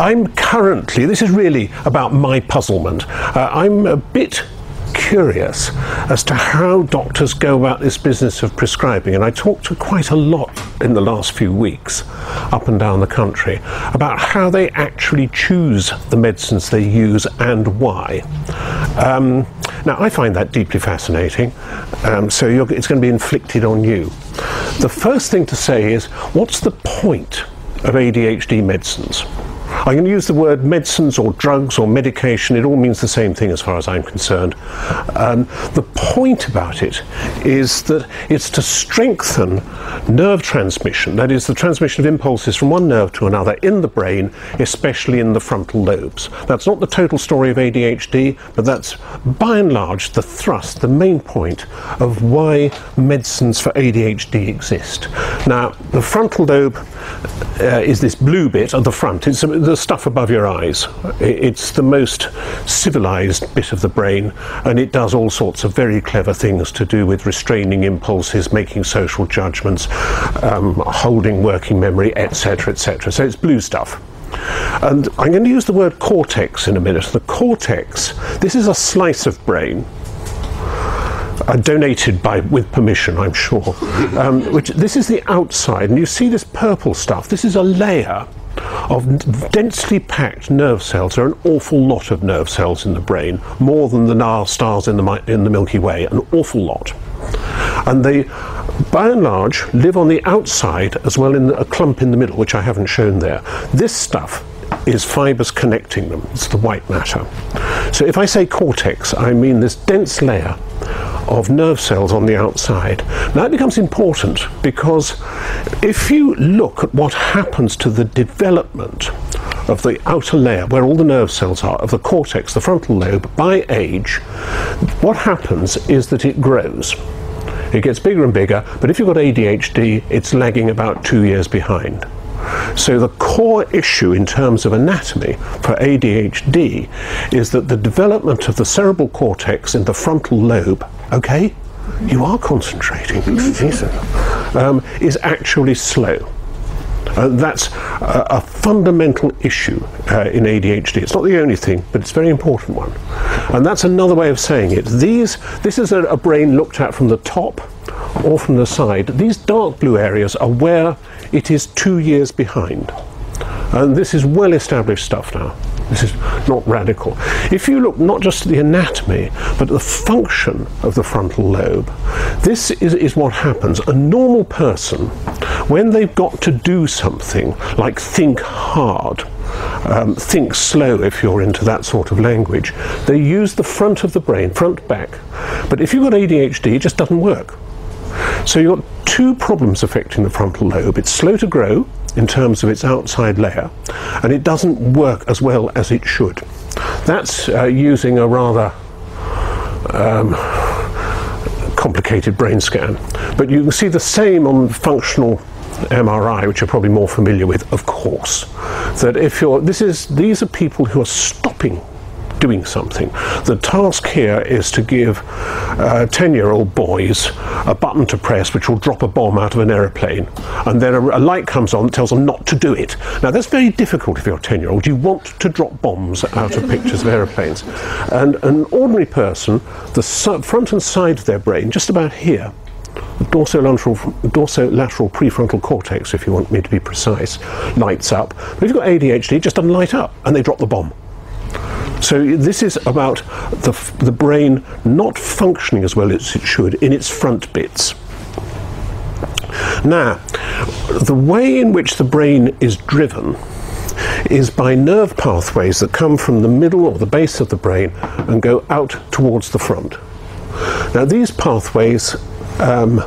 I'm currently, this is really about my puzzlement. Uh, I'm a bit curious as to how doctors go about this business of prescribing. And I talked to quite a lot in the last few weeks up and down the country about how they actually choose the medicines they use and why. Um, now, I find that deeply fascinating, um, so it's going to be inflicted on you. The first thing to say is what's the point of ADHD medicines? I'm going to use the word medicines or drugs or medication. It all means the same thing as far as I'm concerned. Um, the point about it is that it's to strengthen nerve transmission, that is, the transmission of impulses from one nerve to another in the brain, especially in the frontal lobes. That's not the total story of ADHD, but that's by and large the thrust, the main point of why medicines for ADHD exist. Now, the frontal lobe uh, is this blue bit at the front. It's the stuff above your eyes. It's the most civilized bit of the brain, and it does all sorts of very clever things to do with restraining impulses, making social judgments, um, holding working memory, etc., etc. So it's blue stuff. And I'm going to use the word cortex in a minute. The cortex, this is a slice of brain uh, donated by with permission, I'm sure. Um, which this is the outside, and you see this purple stuff. This is a layer of densely packed nerve cells. There are an awful lot of nerve cells in the brain, more than the Nile stars in the in the Milky Way, an awful lot. And they, by and large, live on the outside as well in a clump in the middle, which I haven't shown there. This stuff is fibers connecting them. It's the white matter. So if I say cortex, I mean this dense layer of nerve cells on the outside. Now it becomes important because if you look at what happens to the development of the outer layer, where all the nerve cells are, of the cortex, the frontal lobe, by age, what happens is that it grows. It gets bigger and bigger, but if you've got ADHD, it's lagging about two years behind. So the core issue in terms of anatomy for ADHD is that the development of the cerebral cortex in the frontal lobe, okay, you are concentrating, um, is actually slow. Uh, that's a, a, fundamental issue uh, in ADHD. It's not the only thing, but it's a very important one. And that's another way of saying it. These, this is a, a brain looked at from the top or from the side. These dark blue areas are where it is two years behind. And this is well established stuff now. This is not radical. If you look not just at the anatomy, but at the function of the frontal lobe, this is, is what happens. A normal person, when they've got to do something, like think hard, um, think slow if you're into that sort of language, they use the front of the brain, front back. But if you've got ADHD, it just doesn't work. So you've got two problems affecting the frontal lobe. It's slow to grow in terms of its outside layer, and it doesn't work as well as it should. That's uh, using a rather um, complicated brain scan. But you can see the same on functional MRI, which you're probably more familiar with, of course. That if you're, this is, these are people who are stopping doing something. The task here is to give 10 uh, year old boys a button to press which will drop a bomb out of an aeroplane, and then a, a light comes on that tells them not to do it. Now, that's very difficult if you're a 10 year old. You want to drop bombs out of pictures of aeroplanes. And an ordinary person, the front and side of their brain, just about here, dorsolateral, dorsolateral prefrontal cortex, if you want me to be precise, lights up. But if you've got ADHD, it just doesn't light up, and they drop the bomb. So this is about the, the brain not functioning as well as it should in its front bits. Now, the way in which the brain is driven is by nerve pathways that come from the middle or the base of the brain and go out towards the front. Now, these pathways um,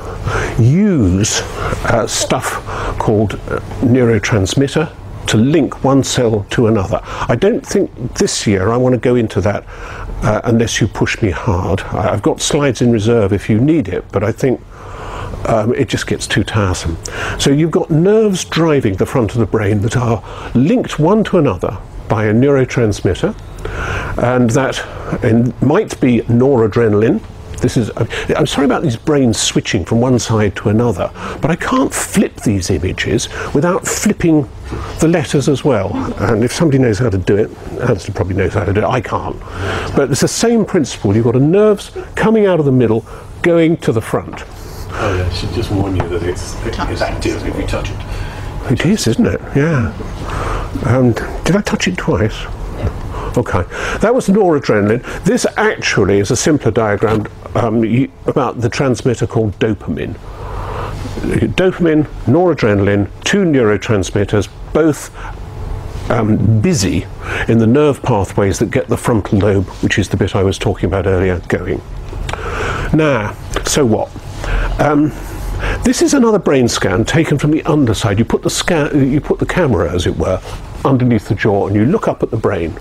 use uh, stuff called uh, neurotransmitter to link one cell to another. I don't think this year I want to go into that uh, unless you push me hard. I've got slides in reserve if you need it, but I think um, it just gets too tiresome. So you've got nerves driving the front of the brain that are linked one to another by a neurotransmitter, and that might be noradrenaline, This is. I'm sorry about these brains switching from one side to another, but I can't flip these images without flipping the letters as well. And if somebody knows how to do it, Alistair probably knows how to do it. I can't. But it's the same principle. You've got a nerves coming out of the middle, going to the front. Oh yeah, I should just warn you that it's, it's active if you touch it. It is, isn't it? Yeah. Um, did I touch it twice? Okay, that was noradrenaline. This actually is a simpler diagram um, about the transmitter called dopamine. Dopamine, noradrenaline, two neurotransmitters, both um, busy in the nerve pathways that get the frontal lobe, which is the bit I was talking about earlier, going. Now, so what? Um, this is another brain scan taken from the underside. You put the scan, you put the camera, as it were, underneath the jaw, and you look up at the brain.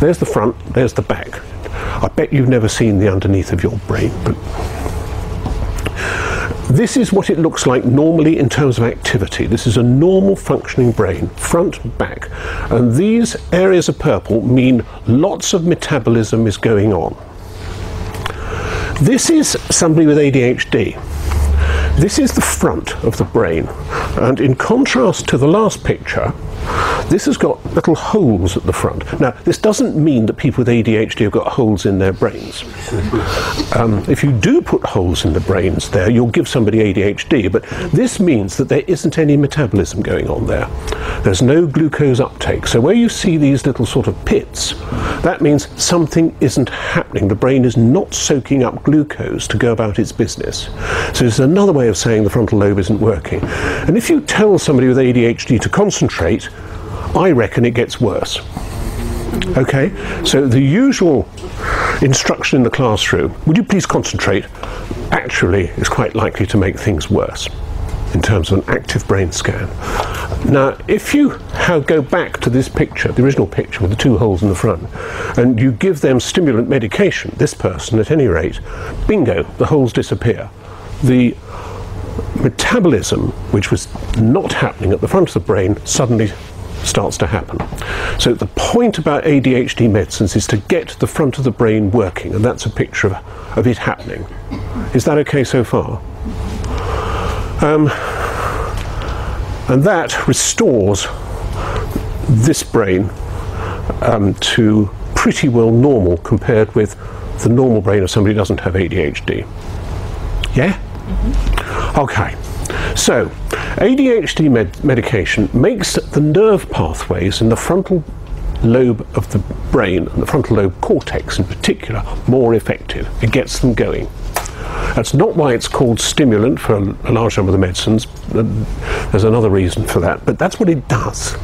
There's the front. There's the back. I bet you've never seen the underneath of your brain, but this is what it looks like normally in terms of activity. This is a normal functioning brain, front, back. And these areas of purple mean lots of metabolism is going on. This is somebody with ADHD. This is the front of the brain, and in contrast to the last picture, this has got little holes at the front. Now, this doesn't mean that people with ADHD have got holes in their brains. Um, if you do put holes in the brains there, you'll give somebody ADHD, but this means that there isn't any metabolism going on there. There's no glucose uptake. So where you see these little sort of pits, that means something isn't happening. The brain is not soaking up glucose to go about its business. So it's another way of saying the frontal lobe isn't working. And if you tell somebody with ADHD to concentrate, I reckon it gets worse. Okay, so the usual instruction in the classroom, would you please concentrate, actually is quite likely to make things worse in terms of an active brain scan. Now, if you go back to this picture, the original picture with the two holes in the front, and you give them stimulant medication, this person at any rate, bingo, the holes disappear. The metabolism, which was not happening at the front of the brain, suddenly starts to happen. So the point about ADHD medicines is to get the front of the brain working, and that's a picture of, of it happening. Is that okay so far? Um, and that restores this brain um, to pretty well normal compared with the normal brain of somebody who doesn't have ADHD. Yeah? Mm-hmm. Okay. So, ADHD med- medication makes the nerve pathways in the frontal lobe of the brain and the frontal lobe cortex in particular more effective. It gets them going. That's not why it's called stimulant for a large number of the medicines. There's another reason for that, but that's what it does.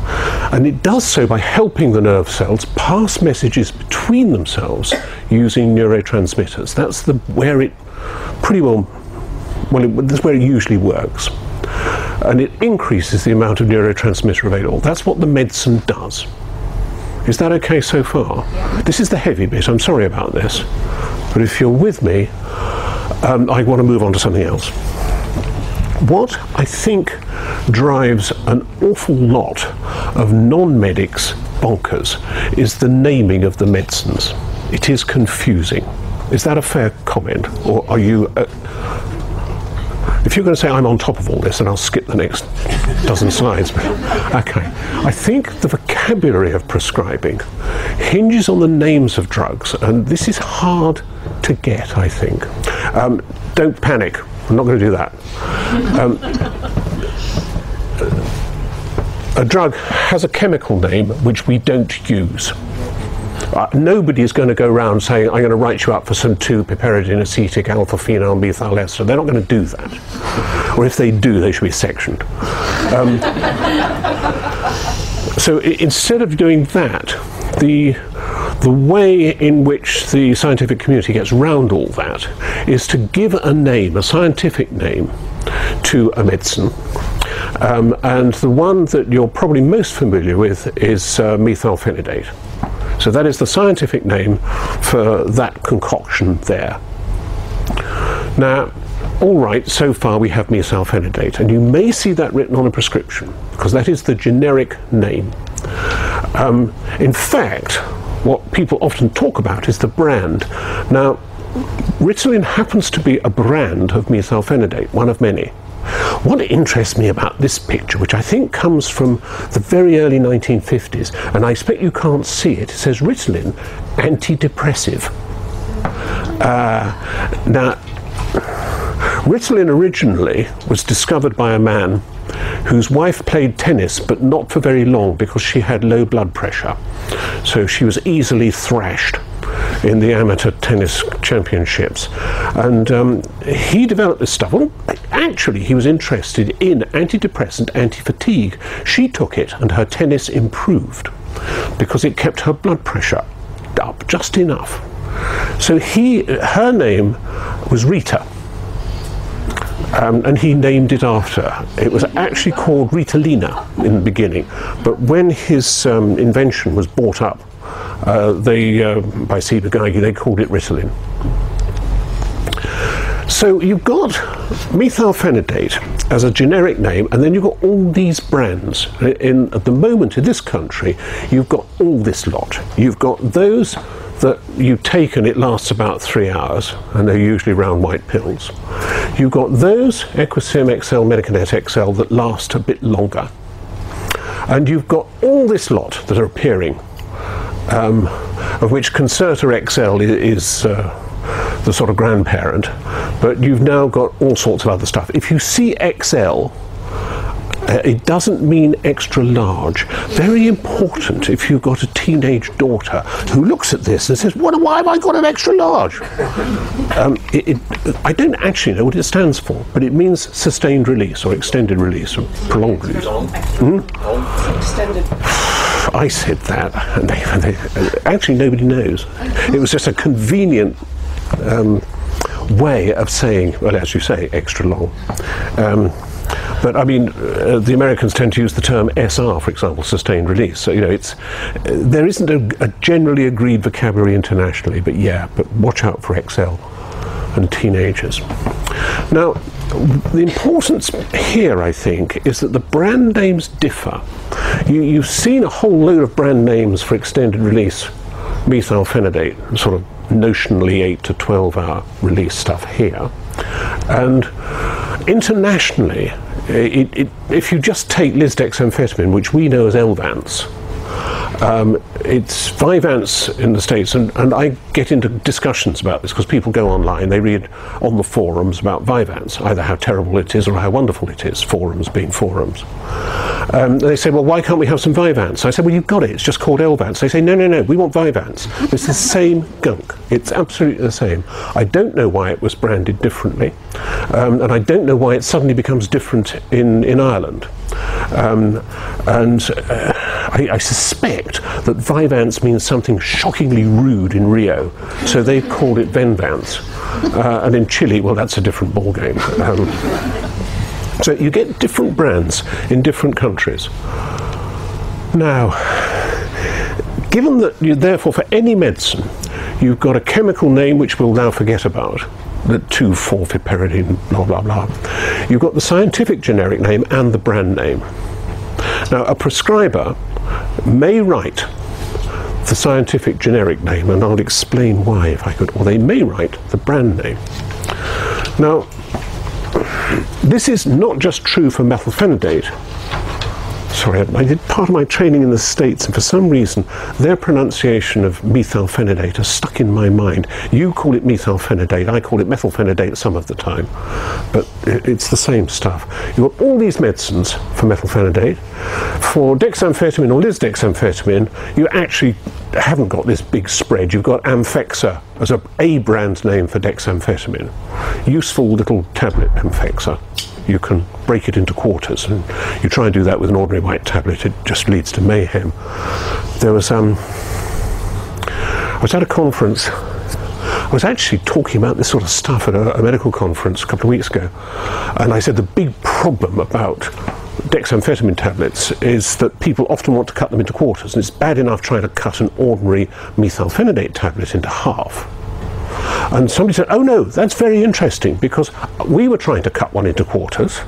And it does so by helping the nerve cells pass messages between themselves using neurotransmitters. That's the, where it pretty well, well, it, that's where it usually works and it increases the amount of neurotransmitter available. That's what the medicine does. Is that okay so far? Yeah. This is the heavy bit. I'm sorry about this. But if you're with me, um, I want to move on to something else. What I think drives an awful lot of non medics bonkers is the naming of the medicines. It is confusing. Is that a fair comment? Or are you. Uh, if you're going to say I'm on top of all this, then I'll skip the next dozen slides. Okay. I think the vocabulary of prescribing hinges on the names of drugs, and this is hard to get, I think. Um, don't panic. I'm not going to do that. Um, a drug has a chemical name which we don't use. Uh, nobody is going to go around saying, I'm going to write you up for some 2-piperidine acetic alpha phenyl methyl ester. They're not going to do that. Or if they do, they should be sectioned. Um, so I- instead of doing that, the the way in which the scientific community gets round all that is to give a name, a scientific name, to a medicine. Um, and the one that you're probably most familiar with is uh, methylphenidate. So that is the scientific name for that concoction there. Now, all right, so far we have methylphenidate, and you may see that written on a prescription because that is the generic name. Um, in fact, what people often talk about is the brand. Now, Ritalin happens to be a brand of methylphenidate, one of many. What interests me about this picture, which I think comes from the very early 1950s, and I expect you can't see it, it says Ritalin antidepressive. Uh, now, Ritalin originally was discovered by a man whose wife played tennis, but not for very long because she had low blood pressure. So she was easily thrashed in the amateur tennis championships. And um, he developed this stuff. Well, actually, he was interested in antidepressant, anti fatigue. She took it, and her tennis improved because it kept her blood pressure up just enough. So he, her name was Rita. Um, and he named it after. It was actually called Ritalina in the beginning, but when his um, invention was bought up uh, they, uh, by Ciba-Geigy, they called it Ritalin. So you've got methylphenidate as a generic name, and then you've got all these brands. In at the moment in this country, you've got all this lot. You've got those that you take and it lasts about three hours, and they're usually round white pills. You've got those Equasym XL, Medikinet XL that last a bit longer. And you've got all this lot that are appearing um, of which Concerta XL is, uh, the sort of grandparent, but you've now got all sorts of other stuff. If you see XL, uh, it doesn't mean extra large. Very important if you've got a teenage daughter who looks at this and says, what, why have I got an extra large? Um, it, it, I don't actually know what it stands for, but it means sustained release or extended release or prolonged release. Hmm? Extended. I said that, and they, and they, actually nobody knows. It was just a convenient um, way of saying, well, as you say, extra long. Um, but I mean, uh, the Americans tend to use the term SR, for example, sustained release. So you know, it's uh, there isn't a, a, generally agreed vocabulary internationally, but yeah, but watch out for XL and teenagers. Now, the importance here, I think, is that the brand names differ. You, you've seen a whole load of brand names for extended release methylphenidate, sort of notionally 8 to 12 hour release stuff here. And internationally, it, it, if you just take lisdexamfetamine, which we know as Elvanse, um, it's Vyvanse in the States, and, and I get into discussions about this because people go online, they read on the forums about Vyvanse, either how terrible it is or how wonderful it is, forums being forums. Um, they say, well, why can't we have some Vyvanse? I say, well, you've got it, it's just called Elvanse. They say, no, no, no, we want Vyvanse. It's the same gunk, it's absolutely the same. I don't know why it was branded differently, um, and I don't know why it suddenly becomes different in, in Ireland. Um, and uh, I, I, suspect that Vyvanse means something shockingly rude in Rio, so they've called it Venvanse. Uh, and in Chile, well, that's a different ballgame. Um, so you get different brands in different countries. Now, given that you therefore for any medicine you've got a chemical name which we'll now forget about the 2,4-piperidine, blah, blah, blah. You've got the scientific generic name and the brand name. Now, a prescriber may write the scientific generic name, and I'll explain why if I could, or they may write the brand name. Now, this is not just true for methylphenidate, sorry, I did part of my training in the States, and for some reason, their pronunciation of methylphenidate has stuck in my mind. You call it methylphenidate, I call it methylphenidate some of the time, but it's the same stuff. You've got all these medicines for methylphenidate. For dexamphetamine or lisdexamfetamine, you actually haven't got this big spread. You've got Amfexa as a, a brand name for dexamphetamine. Useful little tablet Amfexa you can break it into quarters, and you try and do that with an ordinary white tablet, it just leads to mayhem. There was um, I was at a conference. I was actually talking about this sort of stuff at a, a medical conference a couple of weeks ago, and I said the big problem about dexamphetamine tablets is that people often want to cut them into quarters, and it's bad enough trying to cut an ordinary methylphenidate tablet into half. And somebody said, oh no, that's very interesting because we were trying to cut one into quarters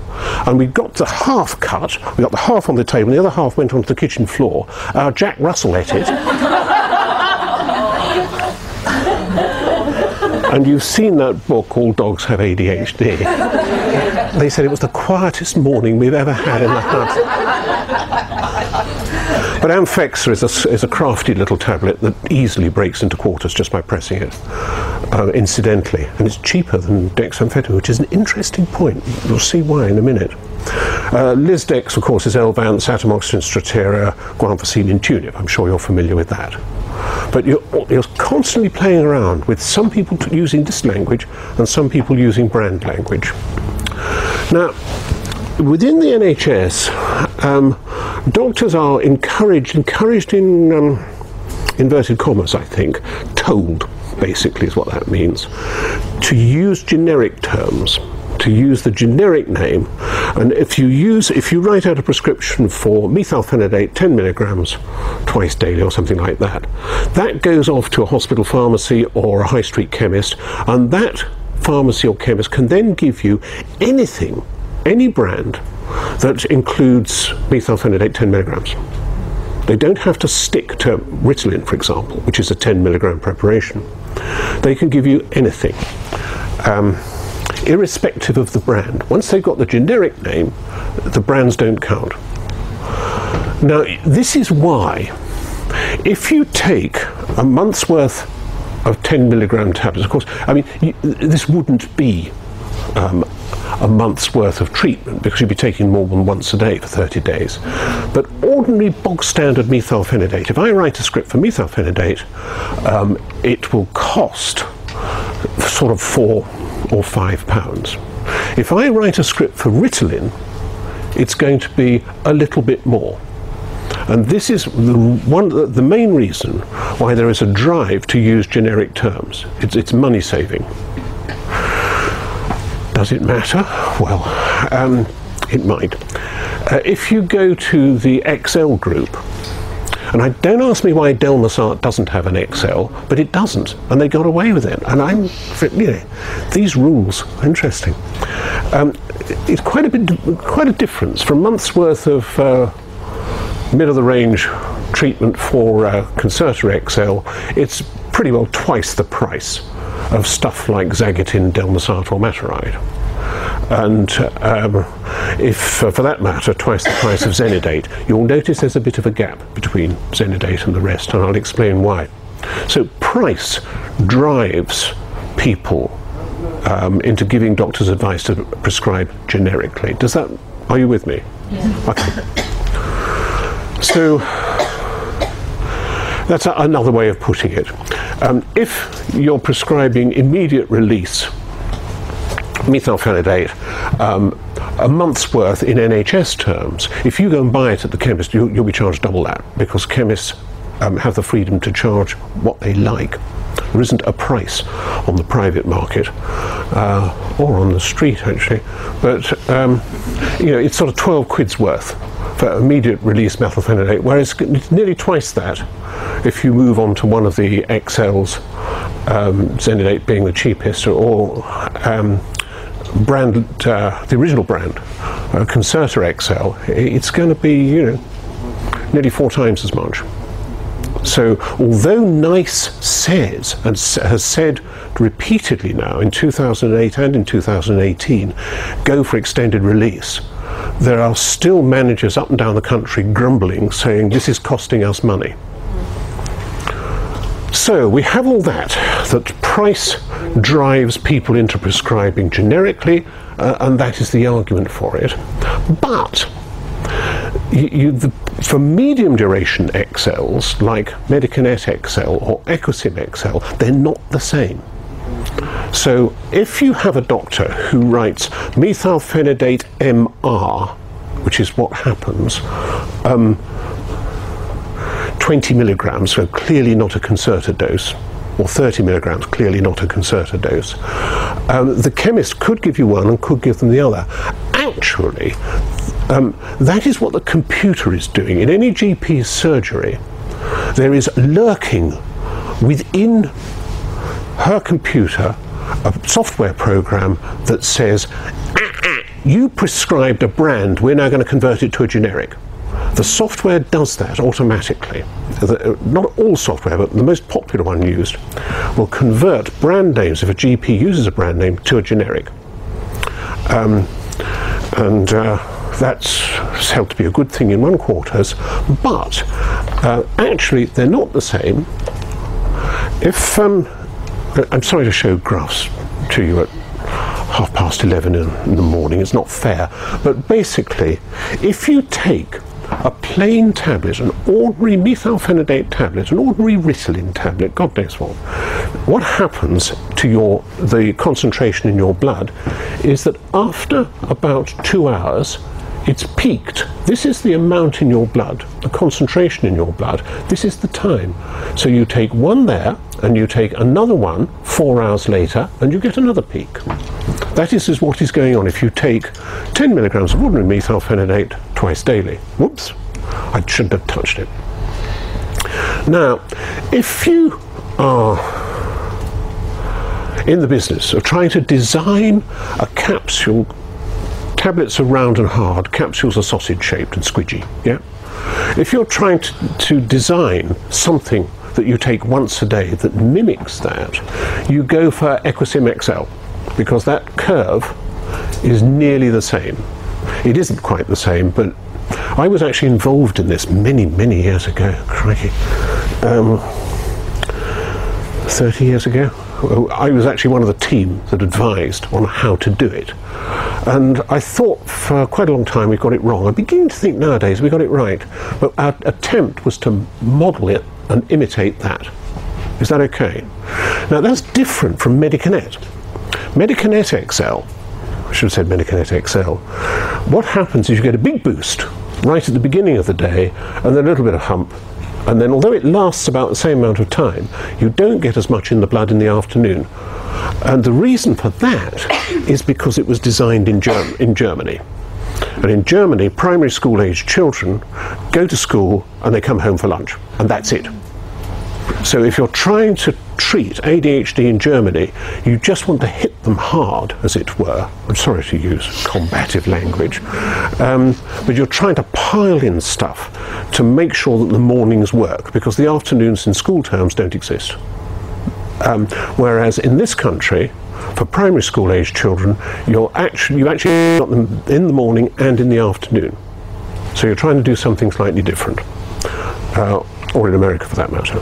and we got the half cut, we got the half on the table and the other half went onto the kitchen floor. Uh, Jack Russell ate it. and you've seen that book, All Dogs Have ADHD. they said it was the quietest morning we've ever had in the house. But Amfexa is a, is a crafty little tablet that easily breaks into quarters just by pressing it, uh, incidentally. And it's cheaper than dexamphetamine, which is an interesting point. You'll see why in a minute. Uh, Lisdex, of course, is Elvanse, atomoxetine, Strattera, guanfacine, Intuniv. I'm sure you're familiar with that. But you're, you're constantly playing around with some people using this language and some people using brand language. Now, within the NHS, um, doctors are encouraged, encouraged in um, inverted commas, I think, told basically is what that means, to use generic terms to use the generic name. And if you use, if you write out a prescription for methylphenidate 10 milligrams twice daily or something like that, that goes off to a hospital pharmacy or a high street chemist, and that pharmacy or chemist can then give you anything, any brand that includes methylphenidate 10 milligrams. They don't have to stick to Ritalin, for example, which is a 10 milligram preparation. They can give you anything. Um, irrespective of the brand. Once they've got the generic name, the brands don't count. Now, this is why, if you take a month's worth of 10 milligram tablets, of course, I mean, you, this wouldn't be um, a month's worth of treatment because you'd be taking more than once a day for 30 days. But ordinary bog standard methylphenidate, if I write a script for methylphenidate, um, it will cost sort of four or five pounds. If I write a script for Ritalin, it's going to be a little bit more. And this is the, one, the main reason why there is a drive to use generic terms. It's, it's money saving. Does it matter? Well, um, it might. Uh, if you go to the XL group, and I don't ask me why Delmosart doesn't have an XL, but it doesn't, and they got away with it. And I'm, you know, these rules are interesting. Um, it's quite a bit, quite a difference from months worth of uh, mid of the range treatment for uh, Concerta XL. It's pretty well twice the price of stuff like Xaggitin, Delmosart, or Matoride and um, if, uh, for that matter, twice the price of Xenidate, you'll notice there's a bit of a gap between Xenidate and the rest, and I'll explain why. So price drives people um, into giving doctors advice to prescribe generically. Does that? Are you with me? Yeah. Okay. So that's a, another way of putting it. Um, if you're prescribing immediate release methylphenidate um, a month's worth in NHS terms. If you go and buy it at the chemist, you, will be charged double that because chemists um, have the freedom to charge what they like. There isn't a price on the private market uh, or on the street actually, but um, you know it's sort of 12 quid's worth for immediate release methylphenidate, whereas it's nearly twice that if you move on to one of the XLs, um, being the cheapest, or um, brand, uh, the original brand, uh, Concerta XL, it's going to be, you know, nearly four times as much. So, although NICE says and has said repeatedly now in 2008 and in 2018, go for extended release, there are still managers up and down the country grumbling, saying this is costing us money. So we have all that, that price drives people into prescribing generically, uh, and that is the argument for it. But you, the, for medium duration XLs, like Medikinet XL or Equasym XL, they're not the same. So if you have a doctor who writes methylphenidate MR, which is what happens, um, 20 milligrams, so clearly not a Concerta dose, or 30 milligrams, clearly not a Concerta dose. Um, the chemist could give you one and could give them the other. Actually, um, that is what the computer is doing. In any GP surgery, there is lurking within her computer a software program that says, ah, ah, you prescribed a brand, we're now going to convert it to a generic. The software does that automatically. The- Not all software, but the most popular one used will convert brand names, if a GP uses a brand name, to a generic. Um, and uh, that's held to be a good thing in one quarters, but uh, actually they're not the same. If um, I'm sorry to show graphs to you at half past 11 in, in the morning, it's not fair, but basically, if you take a plain tablet, an ordinary methylphenidate tablet, an ordinary Ritalin tablet, God knows what, what happens to your the concentration in your blood is that after about two hours, it's peaked. This is the amount in your blood, the concentration in your blood. This is the time. So you take one there and you take another one four hours later and you get another peak. That is, is what is going on if you take 10 milligrams of ordinary methylphenidate twice daily. Whoops, I shouldn't have touched it. Now, if you are in the business of trying to design a capsule tablets are round and hard, capsules are sausage shaped and squidgy. Yeah. If you're trying to, to design something that you take once a day that mimics that, you go for Equasym XL because that curve is nearly the same. It isn't quite the same, but I was actually involved in this many, many years ago. Crikey. Um, 30 years ago. I was actually one of the team that advised on how to do it. And I thought for quite a long time we got it wrong. I begin to think nowadays we got it right. But our attempt was to model it and imitate that. Is that okay? Now that's different from Medikinet. Medikinet XL, I should have said Medikinet XL. What happens is you get a big boost right at the beginning of the day and then a little bit of hump and then, although it lasts about the same amount of time, you don't get as much in the blood in the afternoon. And the reason for that is because it was designed in, Germ- in Germany. And in Germany, primary school aged children go to school and they come home for lunch, and that's it. So if you're trying to treat ADHD in Germany, you just want to hit them hard, as it were. I'm sorry to use combative language, um, but you're trying to pile in stuff to make sure that the mornings work, because the afternoons in school terms don't exist. Um, whereas in this country, for primary school age children, you're actually you actually got them in the morning and in the afternoon. So you're trying to do something slightly different, uh, or in America for that matter.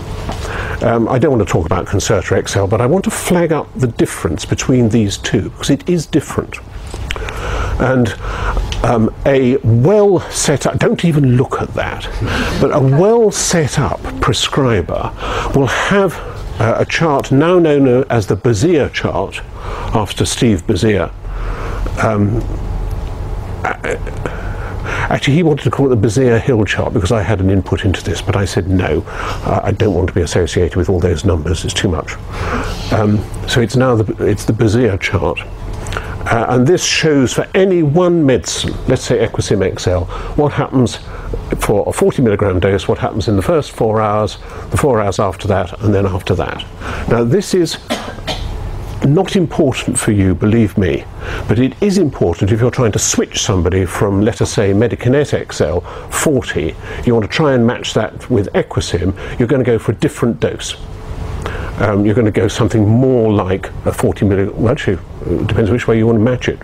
Um, I don't want to talk about Concerta XL, but I want to flag up the difference between these two because it is different. And um, a well set up, don't even look at that, but a well set up prescriber will have uh, a chart now known as the Bazire chart after Steve Bazire. Um, Actually, he wanted to call it the Bazire Hill chart because I had an input into this, but I said no, I don't want to be associated with all those numbers. It's too much. Um, so it's now the it's the Bazire chart. Uh, and this shows for any one medicine, let's say Equasym XL, what happens for a 40 milligram dose, what happens in the first four hours, the four hours after that, and then after that. Now, this is not important for you, believe me, but it is important if you're trying to switch somebody from, let us say, Medikinet XL 40, you want to try and match that with Equasym, you're going to go for a different dose. Um, you're going to go something more like a 40 milligram, well, actually, it depends which way you want to match it.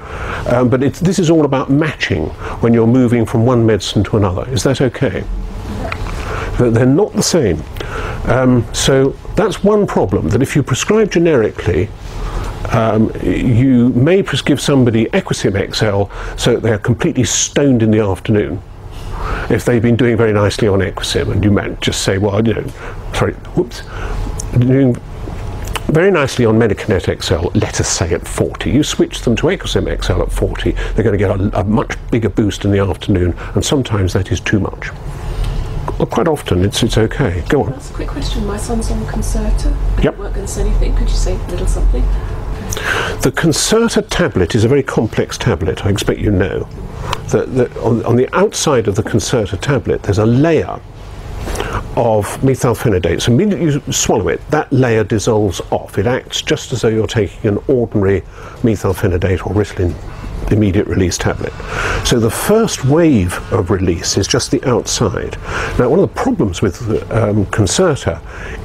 Um, but this is all about matching when you're moving from one medicine to another. Is that okay? They're not the same. Um, so that's one problem, that if you prescribe generically, um, you may just give somebody Equasym XL so that they're completely stoned in the afternoon. If they've been doing very nicely on Equasym, and you might just say, well, you know, sorry, whoops, doing very nicely on Medikinet XL, let us say at 40. You switch them to Equasym XL at 40, they're going to get a, a much bigger boost in the afternoon, and sometimes that is too much. Well, quite often it's it's okay. Go on. That's a quick question. My son's on Concerta. I Yep. going to say anything. Could you say a little something? The Concerta tablet is a very complex tablet. I expect you know that, that on, on the outside of the Concerta tablet there's a layer of methylphenidate. So immediately you swallow it, that layer dissolves off. It acts just as though you're taking an ordinary methylphenidate or Ritalin immediate release tablet. So the first wave of release is just the outside. Now, one of the problems with um, Concerta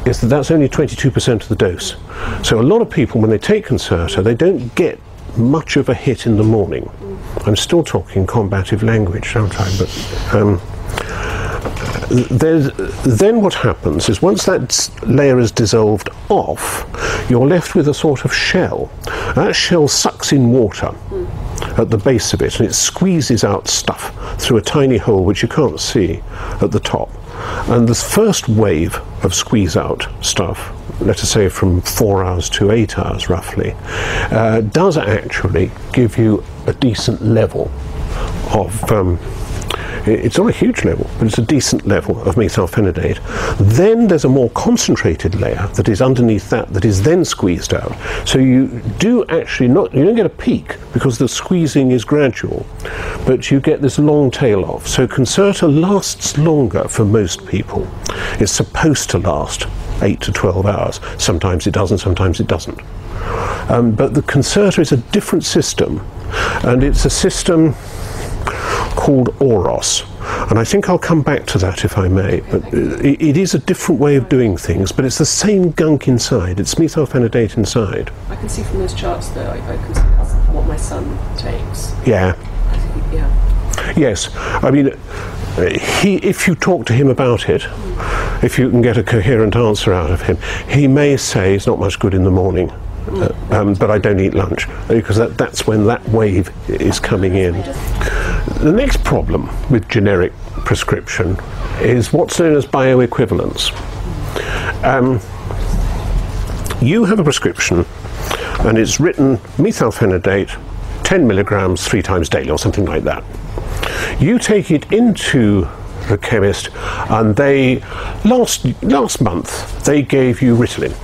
is that that's only 22% of the dose. So a lot of people, when they take Concerta, they don't get much of a hit in the morning. I'm still talking combative language, don't I? But um, then what happens is once that layer is dissolved off, you're left with a sort of shell. That shell sucks in water at the base of it and it squeezes out stuff through a tiny hole which you can't see at the top. And this first wave of squeeze out stuff, let us say from four hours to eight hours roughly, uh, does actually give you a decent level of. Um, it's not a huge level, but it's a decent level of methylphenidate. Then there's a more concentrated layer that is underneath that that is then squeezed out. So you do actually not, you don't get a peak because the squeezing is gradual, but you get this long tail off. So Concerta lasts longer for most people. It's supposed to last 8 to 12 hours. Sometimes it doesn't, sometimes it doesn't. Um, but the Concerta is a different system, and it's a system called Oros. And I think I'll come back to that if I may. But uh, it, it is a different way of doing things, but it's the same gunk inside. It's methylphenidate inside. I can see from those charts that I, I can see that's what my son takes. Yeah. Think, yeah. Yes. I mean, uh, he, if you talk to him about it, if you can get a coherent answer out of him, he may say it's not much good in the morning. Uh, um, but I don't eat lunch because that, that's when that wave is coming in. The next problem with generic prescription is what's known as bioequivalence. Um, you have a prescription and it's written methylphenidate 10 milligrams three times daily or something like that. You take it into the chemist and they last last month they gave you Ritalin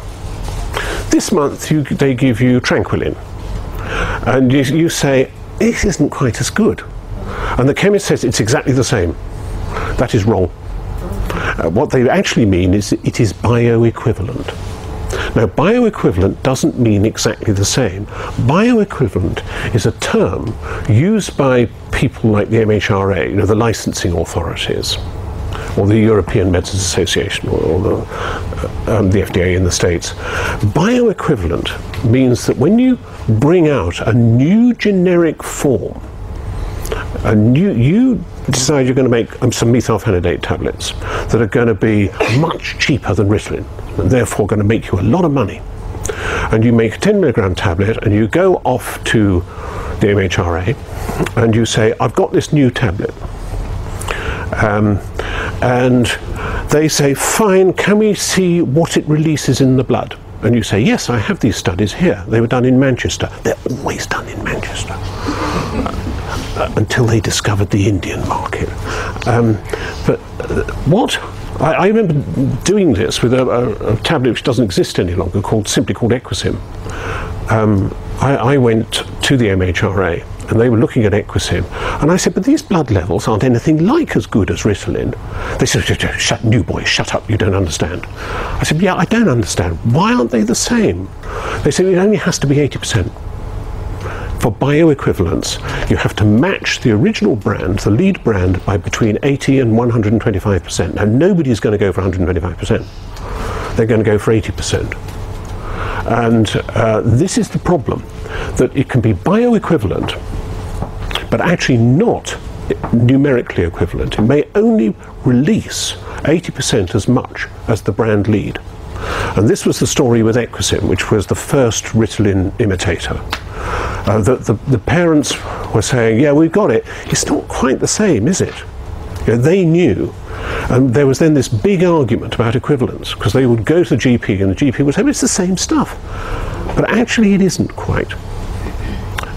this month you, they give you Tranquilyn, and you, you say, this isn't quite as good. And the chemist says it's exactly the same. That is wrong. Uh, what they actually mean is it is bioequivalent. Now, bioequivalent doesn't mean exactly the same. Bioequivalent is a term used by people like the MHRA, you know, the licensing authorities or the European Medicines Association or, or the, uh, um, the FDA in the States. Bioequivalent means that when you bring out a new generic form, a new, you decide you're going to make um, some methylphenidate tablets that are going to be much cheaper than Ritalin and therefore going to make you a lot of money. And you make a 10 milligram tablet and you go off to the MHRA and you say, I've got this new tablet. Um, and they say, fine, can we see what it releases in the blood? And you say, yes, I have these studies here. They were done in Manchester. They're always done in Manchester. Uh, until they discovered the Indian market. Um, but uh, what? I, I, remember doing this with a, a, a, tablet which doesn't exist any longer, called simply called Equasym. Um, I, I went to the MHRA and they were looking at Equasym, and I said, but these blood levels aren't anything like as good as Ritalin. They said, shut, new boy, shut up, you don't understand. I said, yeah, I don't understand. Why aren't they the same? They said, it only has to be 80%. For bioequivalence, you have to match the original brand, the lead brand, by between 80 and 125%. Now, nobody's going to go for 125%. They're going to go for 80%. And uh, this is the problem that it can be bioequivalent, but actually not numerically equivalent. It may only release 80% as much as the brand lead. And this was the story with Equasym, which was the first Ritalin imitator. Uh, the, the, the, parents were saying, yeah, we've got it. It's not quite the same, is it? You know, they knew. And there was then this big argument about equivalence, because they would go to the GP and the GP would say, it's the same stuff. But actually it isn't quite.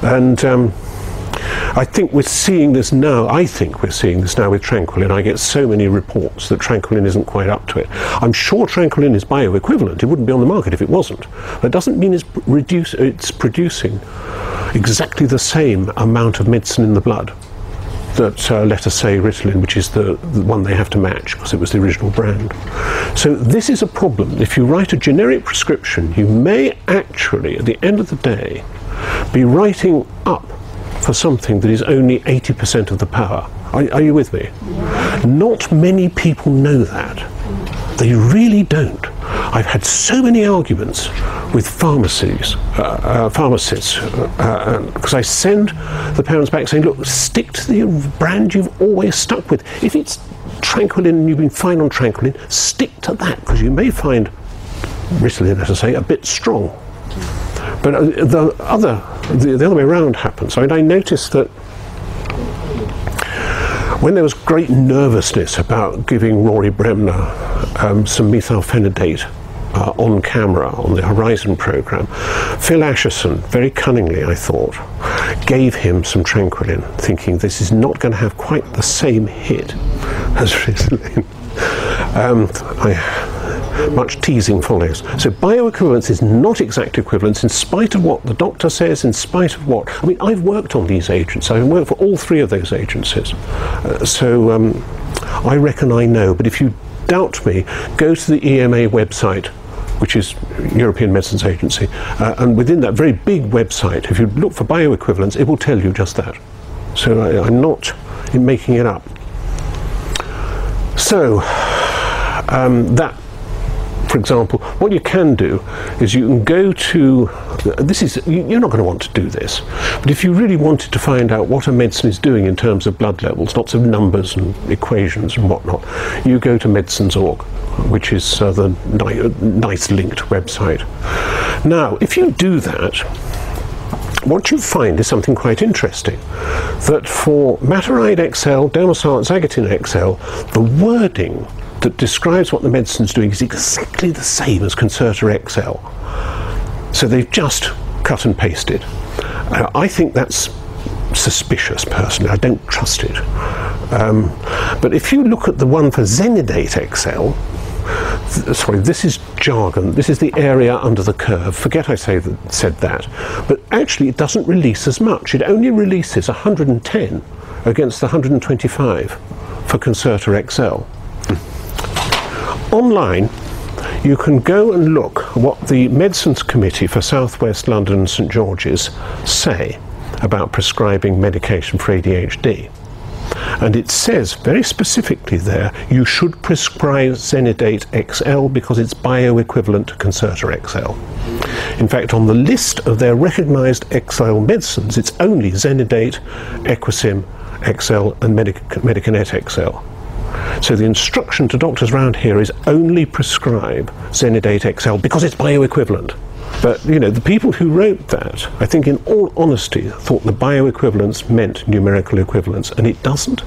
And um, I think we're seeing this now. I think we're seeing this now with Tranquilyn. I get so many reports that Tranquilyn isn't quite up to it. I'm sure Tranquilyn is bioequivalent. It wouldn't be on the market if it wasn't. That doesn't mean it's, reduce, it's producing exactly the same amount of medicine in the blood that, uh, let us say, Ritalin, which is the, the, one they have to match because it was the original brand. So this is a problem. If you write a generic prescription, you may actually, at the end of the day, be writing up for something that is only 80% of the power. Are, are you with me? Not many people know that. They really don't. I've had so many arguments with pharmacies, uh, uh, pharmacists, because uh, uh I send the parents back saying, look, stick to the brand you've always stuck with. If it's Tranquilyn and you've been fine on Tranquilyn, stick to that, because you may find, Ritalin, let us say, a bit strong. But uh, the other, the, the other way around happens. I mean, I noticed that when there was great nervousness about giving Rory Bremner um, some methylphenidate uh, on camera on the Horizon program, Phil Asherson, very cunningly, I thought, gave him some Tranquilyn, thinking this is not going to have quite the same hit as Ritalin. Um, I, much teasing follows. So bioequivalence is not exact equivalence in spite of what the doctor says, in spite of what. I mean, I've worked on these agents. I've worked for all three of those agencies. Uh, so um, I reckon I know. But if you doubt me, go to the EMA website which is European Medicines Agency, uh, and within that very big website, if you look for bioequivalence, it will tell you just that. So I, I'm not making it up. So um, that for example, what you can do is you can go to this is you're not going to want to do this, but if you really wanted to find out what a medicine is doing in terms of blood levels, lots of numbers and equations and whatnot, you go to medicines.org, which is uh, the ni- nice linked website. Now, if you do that, what you find is something quite interesting. That for Matoride XL, Delmosart, Xaggitin XL, the wording that describes what the medicine's doing is exactly the same as Concerta XL. So they've just cut and pasted. Uh, I think that's suspicious personally. I don't trust it. Um, but if you look at the one for Xenidate XL, sorry, this is jargon. This is the area under the curve. Forget I say that, said that. But actually, it doesn't release as much. It only releases 110 against the 125 for Concerta XL online, you can go and look what the Medicines Committee for South West London and St George's say about prescribing medication for ADHD. And it says very specifically there you should prescribe Xenidate XL because it's bioequivalent to Concerta XL. In fact, on the list of their recognized XL medicines, it's only Xenidate, Equasym XL, and Medic- Medikinet XL. So the instruction to doctors around here is only prescribe Xenidate XL because it's bioequivalent. But you know, the people who wrote that, I think, in all honesty, thought the bioequivalence meant numerical equivalence, and it doesn't.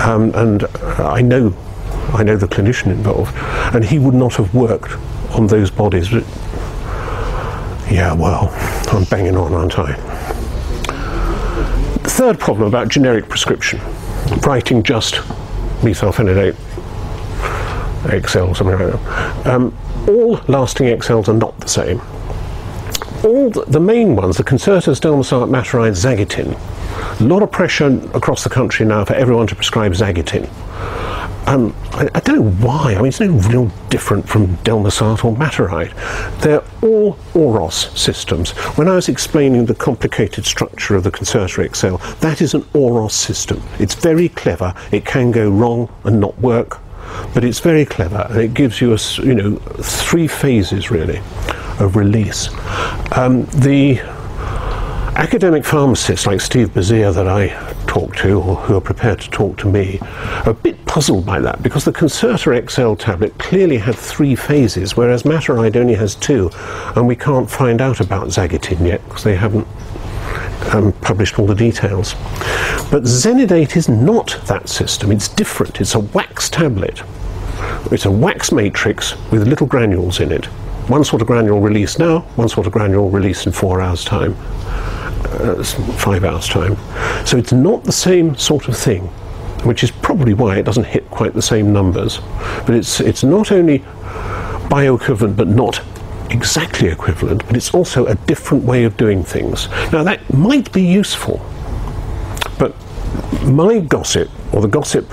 Um, and uh, I know, I know the clinician involved, and he would not have worked on those bodies. Yeah, well, I'm banging on, aren't I? Third problem about generic prescription, writing just methylphenidate XL, something like that. Um, all lasting XLs are not the same. All the, the main ones, the Concertas, Delmosart, Matoride, Xaggitin, a lot of pressure across the country now for everyone to prescribe Xaggitin. Um, I, I, don't know why. I mean, it's no real different from Delmosart or Matoride. They're all Oros systems. When I was explaining the complicated structure of the Concerta XL, that is an Oros system. It's very clever. It can go wrong and not work, but it's very clever, and it gives you a, you know three phases really of release. Um, the academic pharmacists like Steve Bazire that I talk to or who are prepared to talk to me are a bit puzzled by that because the Concerta XL tablet clearly had three phases, whereas Matoride only has two, and we can't find out about Xaggitin yet because they haven't um, published all the details. But Xenidate is not that system, it's different. It's a wax tablet. It's a wax matrix with little granules in it. One sort of granule released now, one sort of granule released in four hours' time uh, five hours' time. So it's not the same sort of thing, which is probably why it doesn't hit quite the same numbers. But it's, it's not only bioequivalent but not exactly equivalent, but it's also a different way of doing things. Now, that might be useful, but my gossip, or the gossip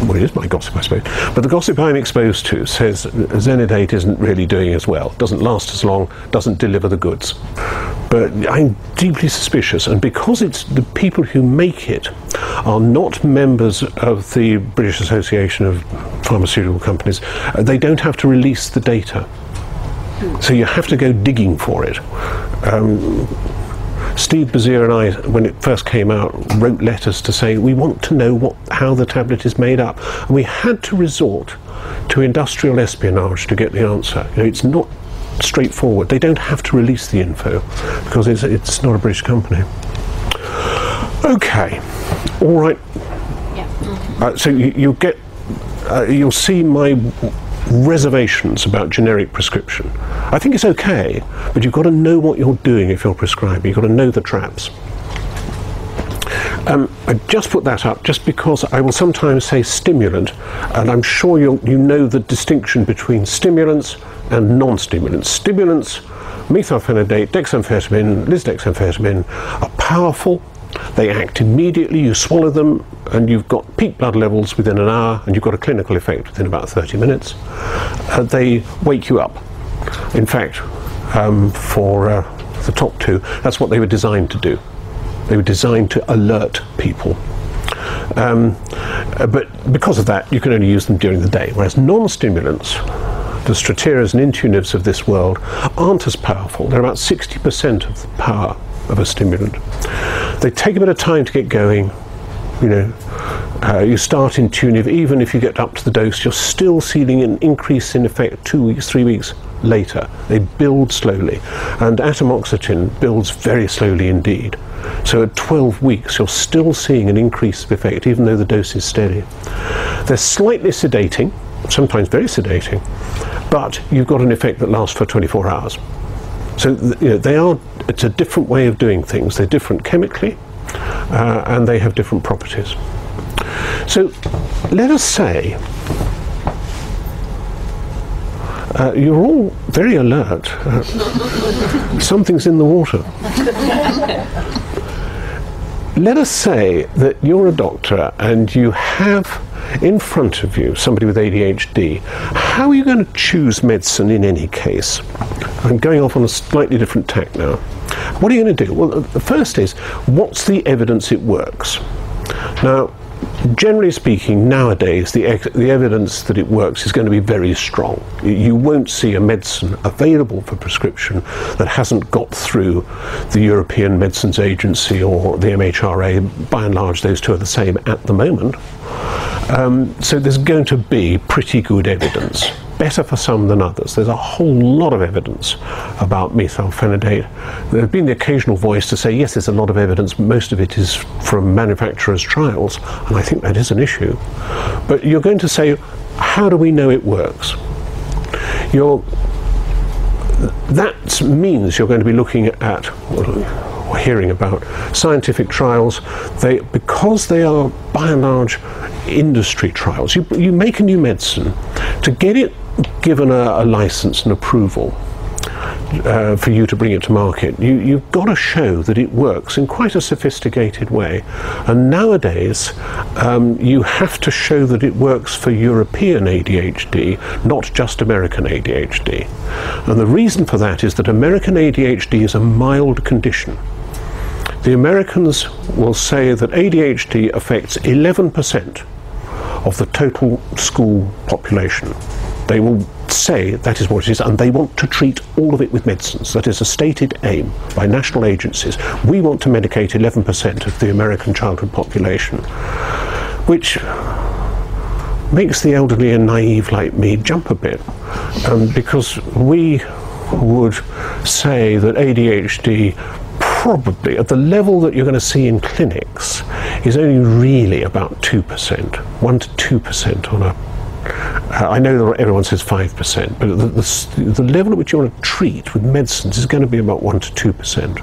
well, it is my gossip, I suppose. But the gossip I'm exposed to says Xenidate isn't really doing as well, doesn't last as long, doesn't deliver the goods. But I'm deeply suspicious, and because it's the people who make it are not members of the British Association of Pharmaceutical Companies, uh, they don't have to release the data. So you have to go digging for it. Um, Steve Bazire and I, when it first came out, wrote letters to say we want to know what, how the tablet is made up. And we had to resort to industrial espionage to get the answer. You know, it's not straightforward. They don't have to release the info because it's, it's not a British company. Okay, all right. Yeah. Uh, so you, you'll get, uh, you'll see my reservations about generic prescription. I think it's okay, but you've got to know what you're doing if you're prescribing. You've got to know the traps. Um, I just put that up just because I will sometimes say stimulant, and I'm sure you you know the distinction between stimulants and non-stimulants. Stimulants, methylphenidate, dexamphetamine, lisdexamphetamine, are powerful. They act immediately. You swallow them, and you've got peak blood levels within an hour, and you've got a clinical effect within about 30 minutes. Uh, they wake you up. In fact, um, for uh, the top two, that's what they were designed to do. They were designed to alert people. Um, uh, but because of that, you can only use them during the day. Whereas non-stimulants, the Stratteras and Intunivs of this world, aren't as powerful. They're about 60% of the power of a stimulant. They take a bit of time to get going. You know, uh, you start Intuniv, even if you get up to the dose, you're still seeing an increase in effect two weeks, three weeks later. They build slowly, and atomoxetine builds very slowly indeed. So at 12 weeks, you're still seeing an increase of effect, even though the dose is steady. They're slightly sedating, sometimes very sedating, but you've got an effect that lasts for 24 hours. So you know, they are. It's a different way of doing things. They're different chemically, uh, and they have different properties. So let us say uh, you're all very alert. Uh, something's in the water. Let us say that you're a doctor and you have in front of you somebody with ADHD. How are you going to choose medicine in any case? I'm going off on a slightly different tack now. What are you going to do? Well, the first is what's the evidence it works? Now, generally speaking, nowadays the, ex- the evidence that it works is going to be very strong. You- won't see a medicine available for prescription that hasn't got through the European Medicines Agency or the MHRA. By and large, those two are the same at the moment. Um, so there's going to be pretty good evidence. Better for some than others. There's a whole lot of evidence about methylphenidate. There has been the occasional voice to say, yes, there's a lot of evidence. but Most of it is from manufacturers' trials, and I think that is an issue. But you're going to say, how do we know it works? You're, that means you're going to be looking at or hearing about scientific trials. They because they are by and large industry trials. You, you make a new medicine to get it given a, a license and approval. Uh, for you to bring it to market, you, you've got to show that it works in quite a sophisticated way. And nowadays, um, you have to show that it works for European ADHD, not just American ADHD. And the reason for that is that American ADHD is a mild condition. The Americans will say that ADHD affects 11% of the total school population. They will say that is what it is, and they want to treat all of it with medicines. That is a stated aim by national agencies. We want to medicate 11% of the American childhood population, which makes the elderly and naive like me jump a bit, um, because we would say that ADHD probably at the level that you're going to see in clinics is only really about 2%, 1 to 2% on a uh, I know that everyone says 5%, but the, the, the, level at which you want to treat with medicines is going to be about 1 to 2%.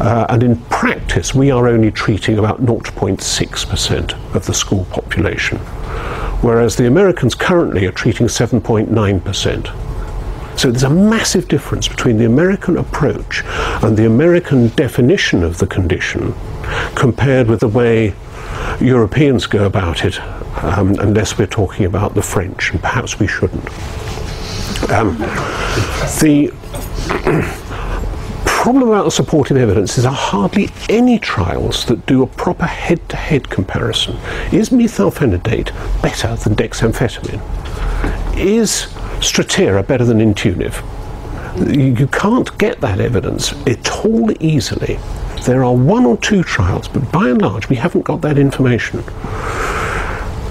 Uh, and in practice, we are only treating about 0.6% of the school population, whereas the Americans currently are treating 7.9%. So there's a massive difference between the American approach and the American definition of the condition compared with the way Europeans go about it, um, unless we're talking about the French, and perhaps we shouldn't. Um, the problem about the supportive evidence is there are hardly any trials that do a proper head-to-head comparison. Is methylphenidate better than dexamphetamine? Is Strattera better than Intuniv? You can't get that evidence at all easily. There are one or two trials, but by and large, we haven't got that information.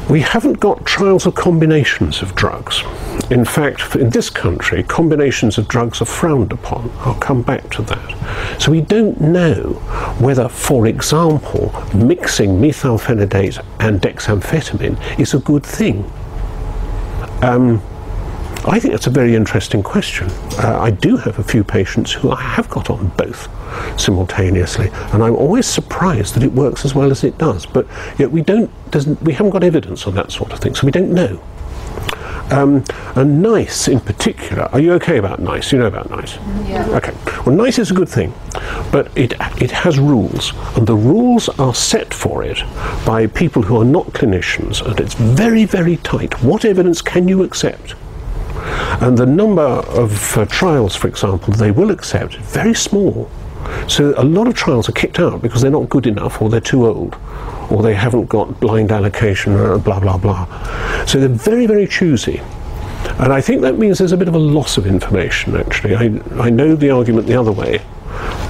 We haven't got trials of combinations of drugs. In fact, in this country, combinations of drugs are frowned upon. I'll come back to that. So we don't know whether, for example, mixing methylphenidate and dexamphetamine is a good thing. Um, I think that's a very interesting question. Uh, I do have a few patients who I have got on both simultaneously, and I'm always surprised that it works as well as it does. But yet we don't, we haven't got evidence on that sort of thing, so we don't know. Um, and NICE in particular, are you okay about NICE? You know about NICE? Yeah. Okay. Well, NICE is a good thing, but it, it has rules, and the rules are set for it by people who are not clinicians, and it's very, very tight. What evidence can you accept? And the number of uh, trials, for example, they will accept, very small. So a lot of trials are kicked out because they're not good enough or they're too old or they haven't got blind allocation or blah, blah, blah. So they're very, very choosy. And I think that means there's a bit of a loss of information, actually. I, I know the argument the other way,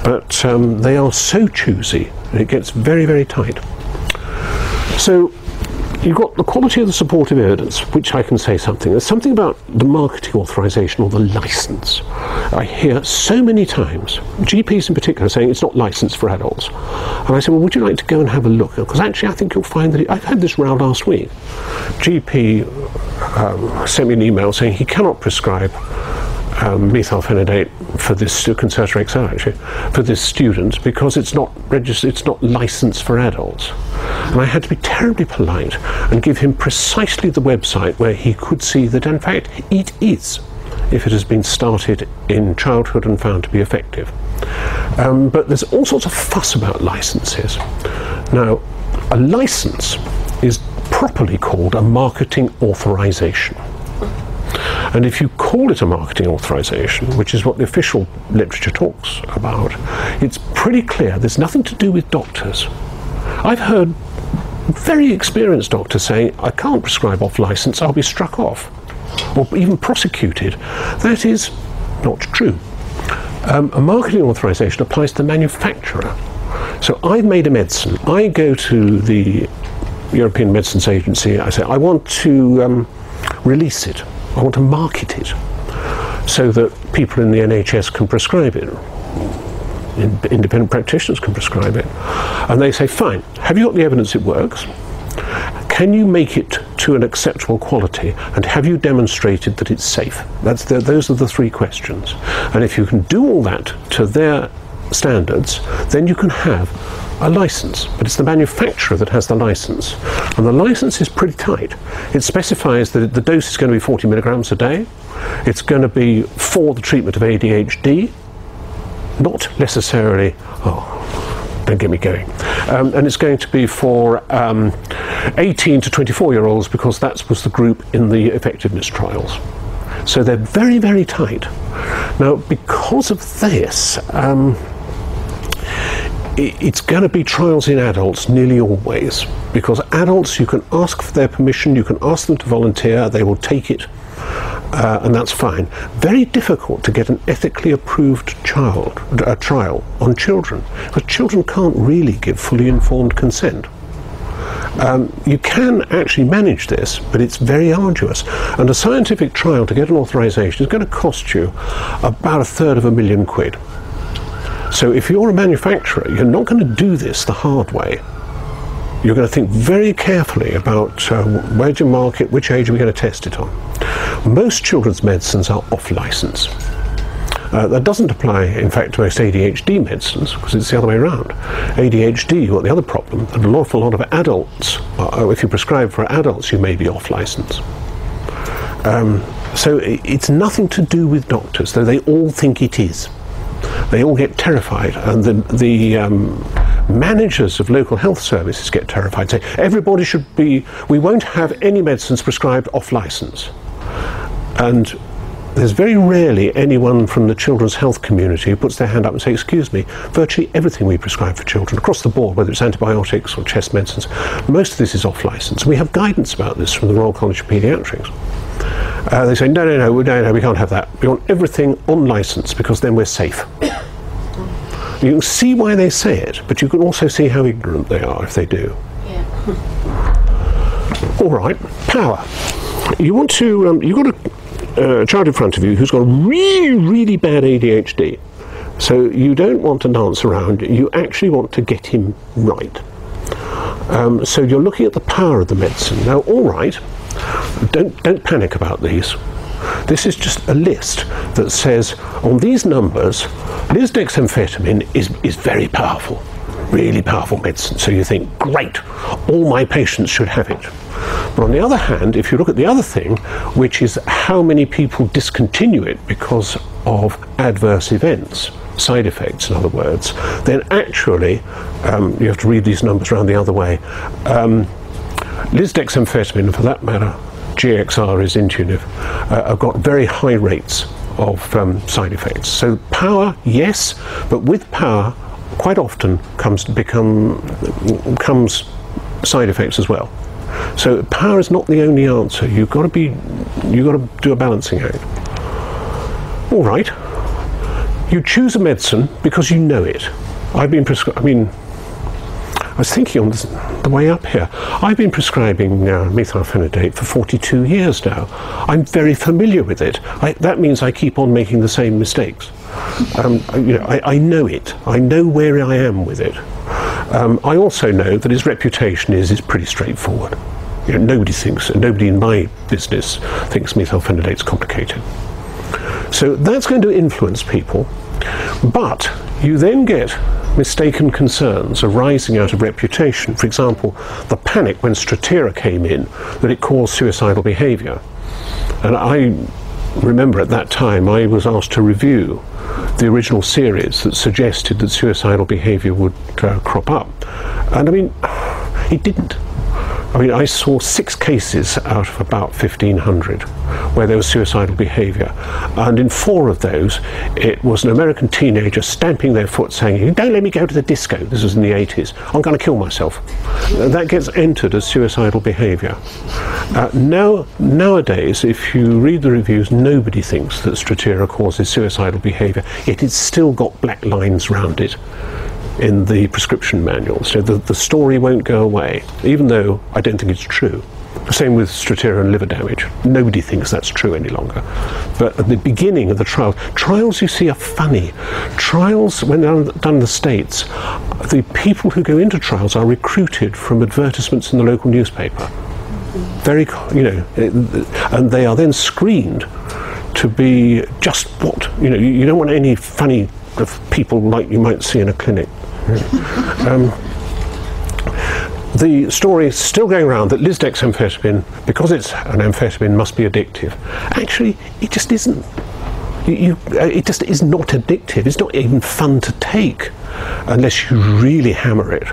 but um, they are so choosy, it gets very, very tight. So You've got the quality of the supportive evidence, which I can say something. There's something about the marketing authorization or the license. I hear so many times, GPs in particular, saying it's not licensed for adults. And I say, well, would you like to go and have a look? Because actually, I think you'll find that it, I've had this round last week. GP um, sent me an email saying he cannot prescribe um, methylphenidate for this Concerta XL actually for this student because it's not registered, it's not licensed for adults. And I had to be terribly polite and give him precisely the website where he could see that in fact it is if it has been started in childhood and found to be effective. Um, but there's all sorts of fuss about licenses. Now, a license is properly called a marketing authorization. And if you call it a marketing authorization, which is what the official literature talks about, it's pretty clear there's nothing to do with doctors. I've heard very experienced doctors saying, I can't prescribe off license, I'll be struck off, or even prosecuted. That is not true. Um, a marketing authorization applies to the manufacturer. So I've made a medicine. I go to the European Medicines Agency. I say, I want to um, release it. I want to market it so that people in the NHS can prescribe it. Independent practitioners can prescribe it. And they say, fine, have you got the evidence it works? Can you make it to an acceptable quality? And have you demonstrated that it's safe? That's the, those are the three questions. And if you can do all that to their standards, then you can have a license, but it's the manufacturer that has the license. And the license is pretty tight. It specifies that the dose is going to be 40 milligrams a day. It's going to be for the treatment of ADHD, not necessarily, oh, don't get me going. Um, and it's going to be for um, 18 to 24 year olds because that was the group in the effectiveness trials. So they're very, very tight. Now, because of this, um, it's going to be trials in adults nearly always because adults you can ask for their permission you can ask them to volunteer they will take it uh, and that's fine very difficult to get an ethically approved child a trial on children because children can't really give fully informed consent um, you can actually manage this, but it's very arduous. And a scientific trial to get an authorization is going to cost you about a third of a million quid. So if you're a manufacturer, you're not going to do this the hard way. You're going to think very carefully about uh, where do you market, which age are we going to test it on. Most children's medicines are off license. Uh, that doesn't apply, in fact, to most ADHD medicines because it's the other way around. ADHD, you've got the other problem that an awful lot of adults, uh, if you prescribe for adults, you may be off license. Um, so it's nothing to do with doctors, though they all think it is they all get terrified. And the, the um, managers of local health services get terrified. Say everybody should be. We won't have any medicines prescribed off license, and there's very rarely anyone from the children's health community who puts their hand up and says, excuse me, virtually everything we prescribe for children across the board, whether it's antibiotics or chest medicines, most of this is off license. We have guidance about this from the Royal College of Paediatrics. Uh, they say, no, no, no, no, no, we can't have that. We want everything on license because then we're safe. you can see why they say it, but you can also see how ignorant they are if they do. Yeah. All right, power. You want to, um, you've got a uh, child in front of you who's got really, really bad ADHD. So you don't want to dance around, you actually want to get him right. Um, so you're looking at the power of the medicine. Now, all right, don't, don't panic about these. This is just a list that says on these numbers, lisdexamfetamine is, is very powerful, really powerful medicine. So you think, great, all my patients should have it. But on the other hand, if you look at the other thing, which is how many people discontinue it because of adverse events, side effects, in other words, then actually, um, you have to read these numbers around the other way. Um, lisdexamfetamine, for that matter, GXR is Intuniv, uh, have got very high rates of um, side effects. So power, yes, but with power, quite often comes become comes side effects as well. So power is not the only answer. You've got to be, you've got to do a balancing act. All right. You choose a medicine because you know it. I've been prescribed. I mean, I was thinking on the way up here. I've been prescribing uh, methylphenidate for 42 years now. I'm very familiar with it. I, that means I keep on making the same mistakes. Um, you know, I, I know it. I know where I am with it. Um, I also know that his reputation is is pretty straightforward. You know, nobody thinks, nobody in my business thinks methylphenidate's complicated. So that's going to influence people, but you then get mistaken concerns arising out of reputation. For example, the panic when Strattera came in that it caused suicidal behaviour. And I remember at that time I was asked to review the original series that suggested that suicidal behaviour would uh, crop up. And I mean, it didn't. I mean, I saw six cases out of about 1,500 where there was suicidal behaviour. And in four of those, it was an American teenager stamping their foot saying, Don't let me go to the disco. This was in the 80s. I'm going to kill myself. That gets entered as suicidal behaviour. Uh, now, nowadays, if you read the reviews, nobody thinks that Strattera causes suicidal behaviour. Yet it's still got black lines round it in the prescription manuals. So the, the story won't go away, even though I don't think it's true. Same with Strattera and liver damage. Nobody thinks that's true any longer. But at the beginning of the trial, trials you see are funny. Trials, when they're done in the States, the people who go into trials are recruited from advertisements in the local newspaper. Very, you know, and they are then screened to be just what, you know, you don't want any funny people like you might see in a clinic. um, the story is still going around that lisdexamfetamine, because it's an amphetamine, must be addictive. Actually, it just isn't. You, you, uh, it just is not addictive. It's not even fun to take unless you really hammer it.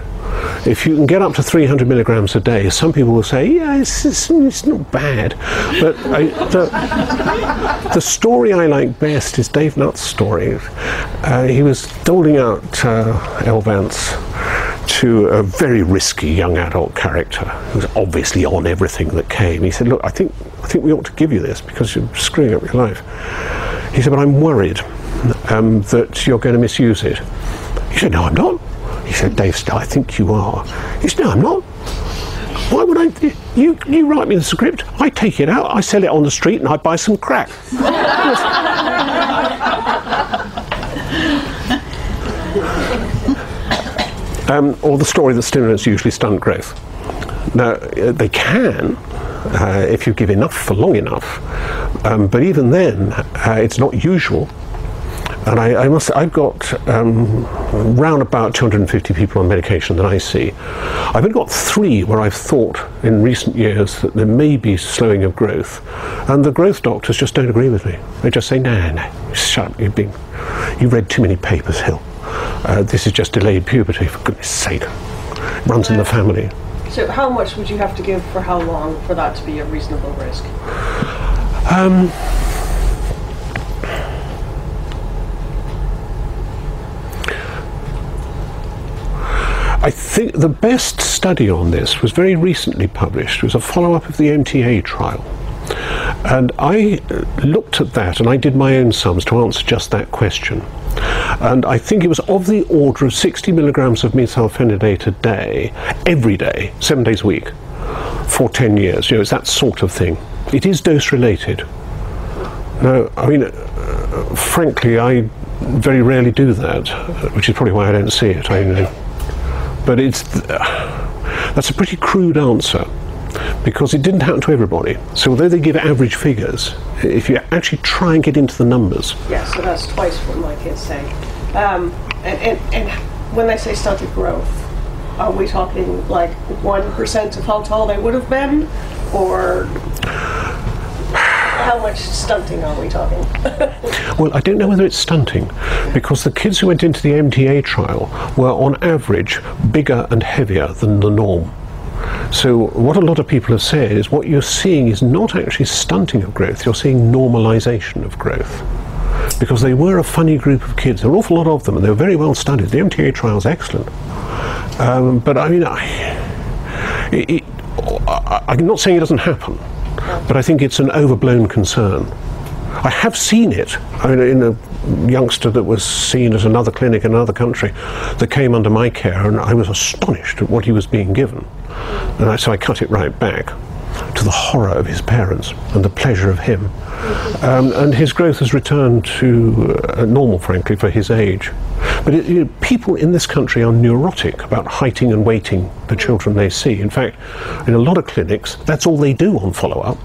If you can get up to 300 milligrams a day, some people will say, yeah, it's, it's, it's not bad. But I, the, the, story I like best is Dave Nutt's story. Uh, he was doling out uh, Elvanse to a very risky young adult character who was obviously on everything that came. He said, look, I think, I think we ought to give you this because you're screwing up your life. He said, but I'm worried um, that you're going to misuse it. He said, no, I'm not. He said, Dave, I think you are. He said, no, I'm not. Why would I? You, you write me the script, I take it out, I sell it on the street, and I buy some crack. um, or the story that stimulants usually stunt growth. Now, uh, they can, uh, if you give enough for long enough, um, but even then, uh, it's not usual and I, I must, I've got um, round about 250 people on medication that I see. I've only got three where I've thought in recent years that there may be slowing of growth, and the growth doctors just don't agree with me. They just say, no, no, shut up, you've been, you read too many papers, Hill. Uh, this is just delayed puberty, for goodness sake. It runs in the family. So how much would you have to give for how long for that to be a reasonable risk? I think the best study on this was very recently published. It was a follow up of the MTA trial. And I uh, looked at that and I did my own sums to answer just that question. And I think it was of the order of 60 milligrams of methylphenidate a day, every day, seven days a week, for 10 years. You know, it's that sort of thing. It is dose related. Now, I mean, uh, frankly, I very rarely do that, which is probably why I don't see it. I know. But it's that's a pretty crude answer because it didn't happen to everybody. So although they give average figures, if you actually try and get into the numbers, Yeah, so that's twice what my kids say. Um, and, and, and when they say stunted growth, are we talking like 1% of how tall they would have been? Or how much stunting are we talking? well, I don't know whether it's stunting because the kids who went into the MTA trial were on average bigger and heavier than the norm. So what a lot of people have said is what you're seeing is not actually stunting of growth, you're seeing normalization of growth. Because they were a funny group of kids. There were an awful lot of them, and they were very well studied. The MTA trial is excellent. Um, but I mean, I, it, I'm not saying it doesn't happen, but I think it's an overblown concern. I have seen it I mean, in a youngster that was seen at another clinic in another country that came under my care, and I was astonished at what he was being given. And I, so I cut it right back to the horror of his parents and the pleasure of him. Um, and his growth has returned to uh, normal, frankly, for his age. But it, you know, people in this country are neurotic about heighting and weighting the children they see. In fact, in a lot of clinics, that's all they do on follow up.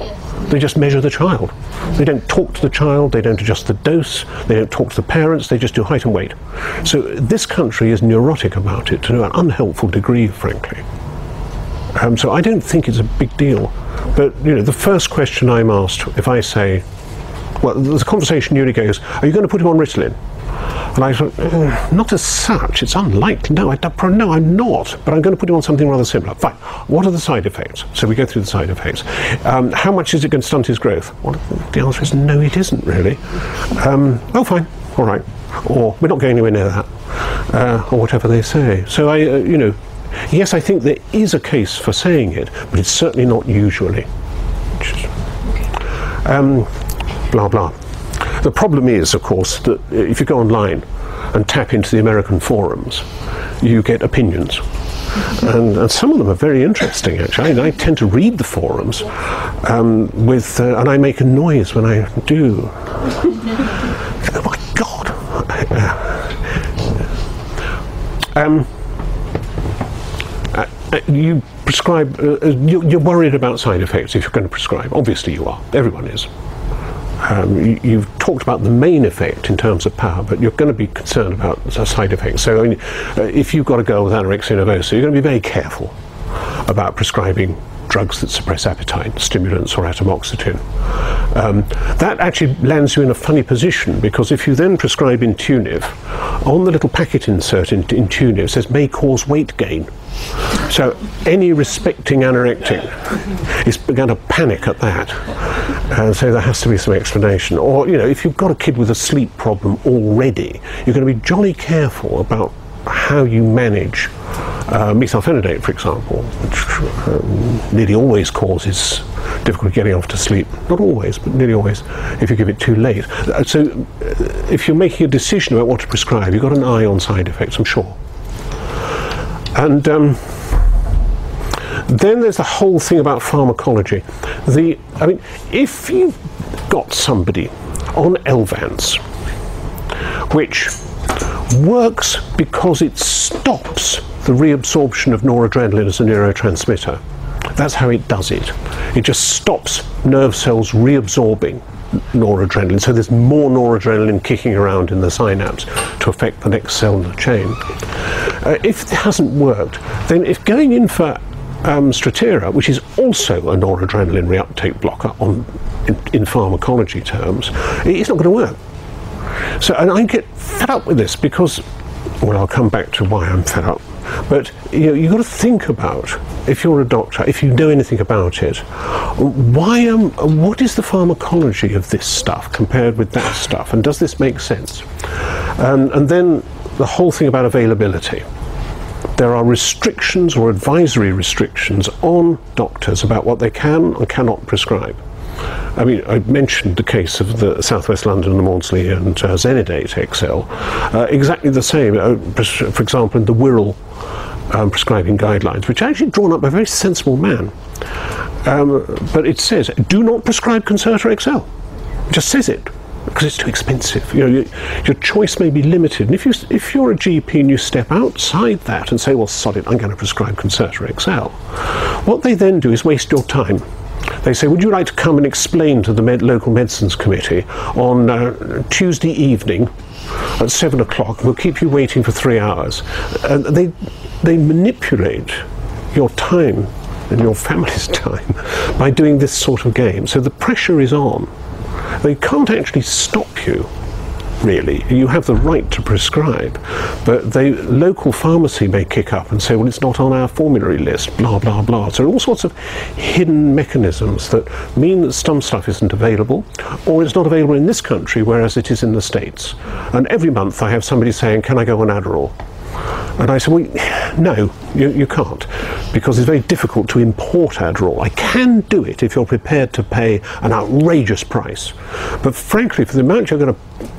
They just measure the child. They don't talk to the child, they don't adjust the dose, they don't talk to the parents, they just do height and weight. So this country is neurotic about it to an unhelpful degree, frankly. Um, so I don't think it's a big deal. But you know, the first question I'm asked, if I say, well, the conversation usually goes, "Are you going to put him on Ritalin?" And I thought, "Uh, not as such. It's unlikely. No, I, no, I'm not. But I'm going to put him on something rather similar. Fine. What are the side effects? So we go through the side effects. Um, how much is it going to stunt his growth? Well, the answer is no, it isn't really. Um, oh, fine. All right. Or we're not going anywhere near that. Uh, or whatever they say. So I, uh, you know, yes, I think there is a case for saying it, but it's certainly not usually. Um, blah blah. The problem is, of course, that if you go online and tap into the American forums, you get opinions. And, and some of them are very interesting, actually. I, I tend to read the forums um, with, uh, and I make a noise when I do. oh my God! Um, you prescribe, uh, uh, you, you're worried about side effects if you're going to prescribe. Obviously, you are. Everyone is. Um, you, you've talked about the main effect in terms of power, but you're going to be concerned about side effects. So, I mean, uh, if you've got a girl with anorexia nervosa, you're going to be very careful about prescribing drugs that suppress appetite, stimulants or atomoxetine. Um, that actually lands you in a funny position because if you then prescribe Intuniv, on the little packet insert in Intuniv says may cause weight gain. So any respecting anorectic is going to panic at that. And so there has to be some explanation. Or, you know, if you've got a kid with a sleep problem already, you're going to be jolly careful about how you manage uh, methylphenidate, for example, which um, nearly always causes difficulty getting off to sleep. Not always, but nearly always, if you give it too late. Uh, So, uh, if you're making a decision about what to prescribe, you've got an eye on side effects, I'm sure. And um, then there's the whole thing about pharmacology. The, I mean, if you've got somebody on Elvanse, which works because it stops the reabsorption of noradrenaline as a neurotransmitter. That's how it does it. It just stops nerve cells reabsorbing noradrenaline, so there's more noradrenaline kicking around in the synapse to affect the next cell in the chain. Uh, if it hasn't worked, then if going in for um, Strattera, which is also a noradrenaline reuptake blocker on, in, in pharmacology terms, it's not going to work. So, and I get fed up with this because well, I'll come back to why I'm fed up. But you know, you've got to think about if you're a doctor, if you know anything about it, why am, what is the pharmacology of this stuff compared with that stuff, and does this make sense? Um, and then the whole thing about availability. There are restrictions or advisory restrictions on doctors about what they can and cannot prescribe. I mean, I mentioned the case of the Southwest London and the Maudsley and uh, Zenidate XL. Uh, exactly the same. Uh, for example, in the Wirral um, prescribing guidelines, which are actually drawn up by a very sensible man. Um, but it says, do not prescribe Concerta XL. It just says it because it's too expensive. You know, you, your choice may be limited. And if you if you're a GP and you step outside that and say, well, sod it, I'm going to prescribe Concerta XL, what they then do is waste your time. They say, would you like to come and explain to the med- local medicines committee on uh, Tuesday evening at seven o'clock? We'll keep you waiting for three hours. And they they manipulate your time and your family's time by doing this sort of game. So the pressure is on. They can't actually stop you really. You have the right to prescribe, but the local pharmacy may kick up and say, well, it's not on our formulary list, blah, blah, blah. So all sorts of hidden mechanisms that mean that some stuff isn't available, or it's not available in this country, whereas it is in the States. And every month I have somebody saying, can I go on Adderall? And I said, well, no, you, you can't, because it's very difficult to import Adderall. I can do it if you're prepared to pay an outrageous price. But frankly, for the amount you're going to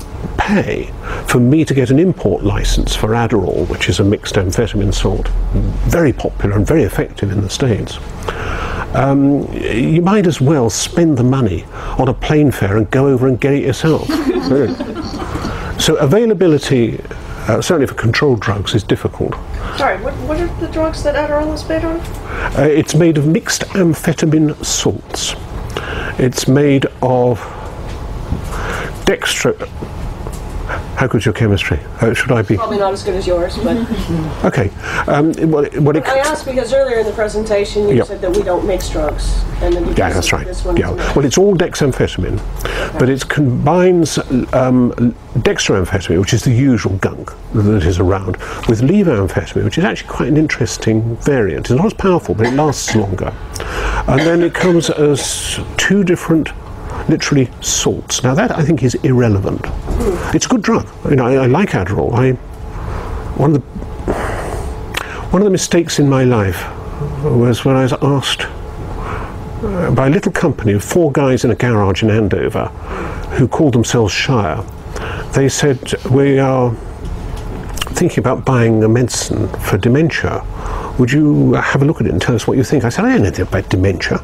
pay for me to get an import license for Adderall, which is a mixed amphetamine salt, very popular and very effective in the States. Um, you might as well spend the money on a plane fare and go over and get it yourself. so availability uh, certainly for controlled drugs, is difficult. Sorry, what, what are the drugs that Adderall is made of? Uh, it's made of mixed amphetamine salts. It's made of dextro how good's your chemistry? Uh, should I be? Probably not as good as yours, but. okay. Um, well, well, it, I asked because earlier in the presentation you yep. said that we don't mix drugs. And yeah, that's right. Yeah. Well, it's all dexamphetamine, okay. but it combines um, dextroamphetamine, which is the usual gunk that is around, with levoamphetamine, which is actually quite an interesting variant. It's not as powerful, but it lasts longer. And then it comes as two different literally salts. Now that I think is irrelevant. It's a good drug. You know, I, I like Adderall. I one of the one of the mistakes in my life was when I was asked uh, by a little company of four guys in a garage in Andover who called themselves Shire. They said, We are thinking about buying a medicine for dementia. Would you have a look at it and tell us what you think? I said, I don't know about dementia.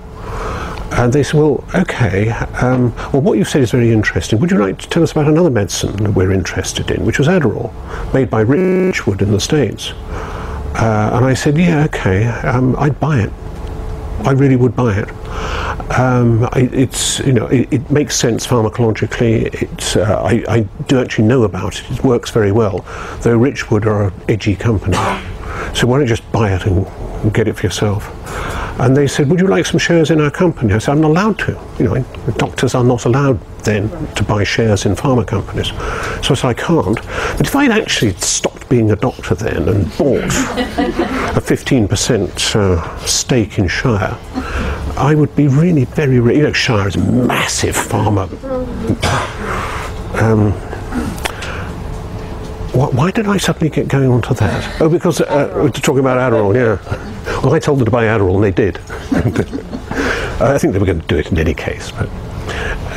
And they said, well, okay, um, well, what you've said is very interesting. Would you like to tell us about another medicine that we're interested in, which was Adderall, made by Richwood in the States? Uh, and I said, yeah, okay, um, I'd buy it. I really would buy it. Um, it's you know it, it, makes sense pharmacologically. It's uh, I, I, do actually know about it. It works very well. Though Richwood are an edgy company, so why don't you just buy it and get it for yourself? And they said, would you like some shares in our company? I said, I'm not allowed to. You know, doctors are not allowed then to buy shares in pharma companies. So I said, I can't. But if I'd actually stopped being a doctor then and bought a 15% uh, stake in Shire, I would be really very, rich. you know, Shire is a massive pharma. Um, why did I suddenly get going on to that? Oh, because uh, we're talking about Adderall, yeah. Well, I told them to buy Adderall, and they did. I think they were going to do it in any case. But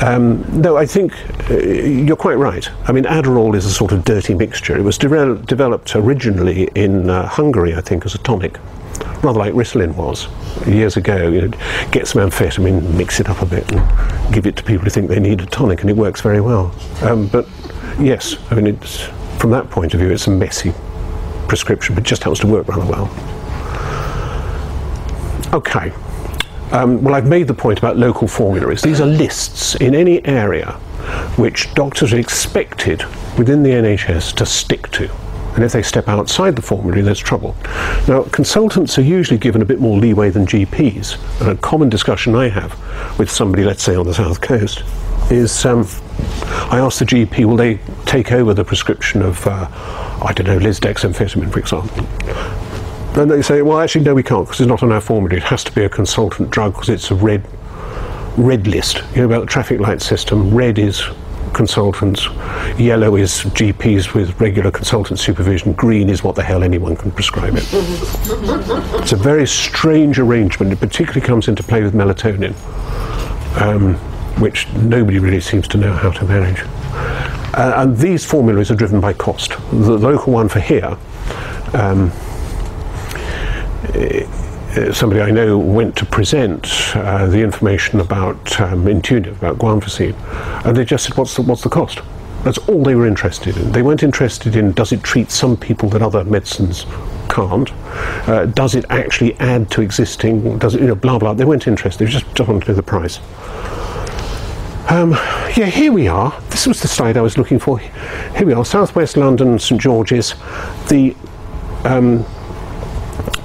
um, no, I think uh, you're quite right. I mean, Adderall is a sort of dirty mixture. It was de- developed originally in uh, Hungary, I think, as a tonic, rather like Ritalin was years ago. You know, get some amphetamine, mix it up a bit, and give it to people who think they need a tonic, and it works very well. Um, but yes, I mean, it's from that point of view, it's a messy prescription, but just happens to work rather well. Okay. Um, well, I've made the point about local formularies. These are lists in any area which doctors are expected within the NHS to stick to. And if they step outside the formulary, there's trouble. Now, consultants are usually given a bit more leeway than GPs. And a common discussion I have with somebody, let's say on the South Coast, is um, I asked the GP, will they take over the prescription of, uh, I don't know, lisdexamphetamine, for example. And they say, well, actually, no, we can't because it's not on our formulary. It has to be a consultant drug because it's a red red list. You know about the traffic light system. Red is consultants, yellow is GPs with regular consultant supervision, green is what the hell anyone can prescribe it. it's a very strange arrangement. It particularly comes into play with melatonin, um, which nobody really seems to know how to manage. Uh, and these formulas are driven by cost. The local one for here. Um, uh, somebody I know went to present uh, the information about um, Intuniv, about guanfacine, and they just said, what's the, what's the cost? That's all they were interested in. They weren't interested in does it treat some people that other medicines can't? Uh, does it actually add to existing? Does it, you know, blah, blah. They weren't interested. They just, just wanted to know the price. Um, yeah, here we are. This was the slide I was looking for. Here we are, Southwest London, St George's. The um,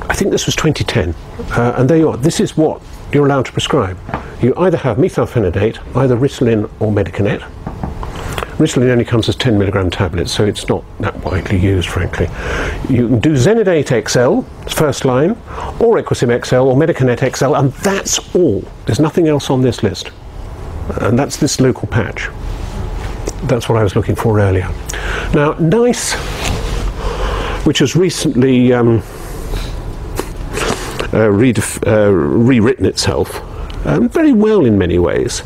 I think this was 2010, uh, and there you are. This is what you're allowed to prescribe. You either have methylphenidate, either Ritalin or Medikinet. Ritalin only comes as 10 milligram tablets, so it's not that widely used, frankly. You can do Xenidate XL, first line, or Equasym XL, or Medikinet XL, and that's all. There's nothing else on this list. And that's this local patch. That's what I was looking for earlier. Now, NICE, which has recently um, uh, uh, rewritten itself um, very well in many ways,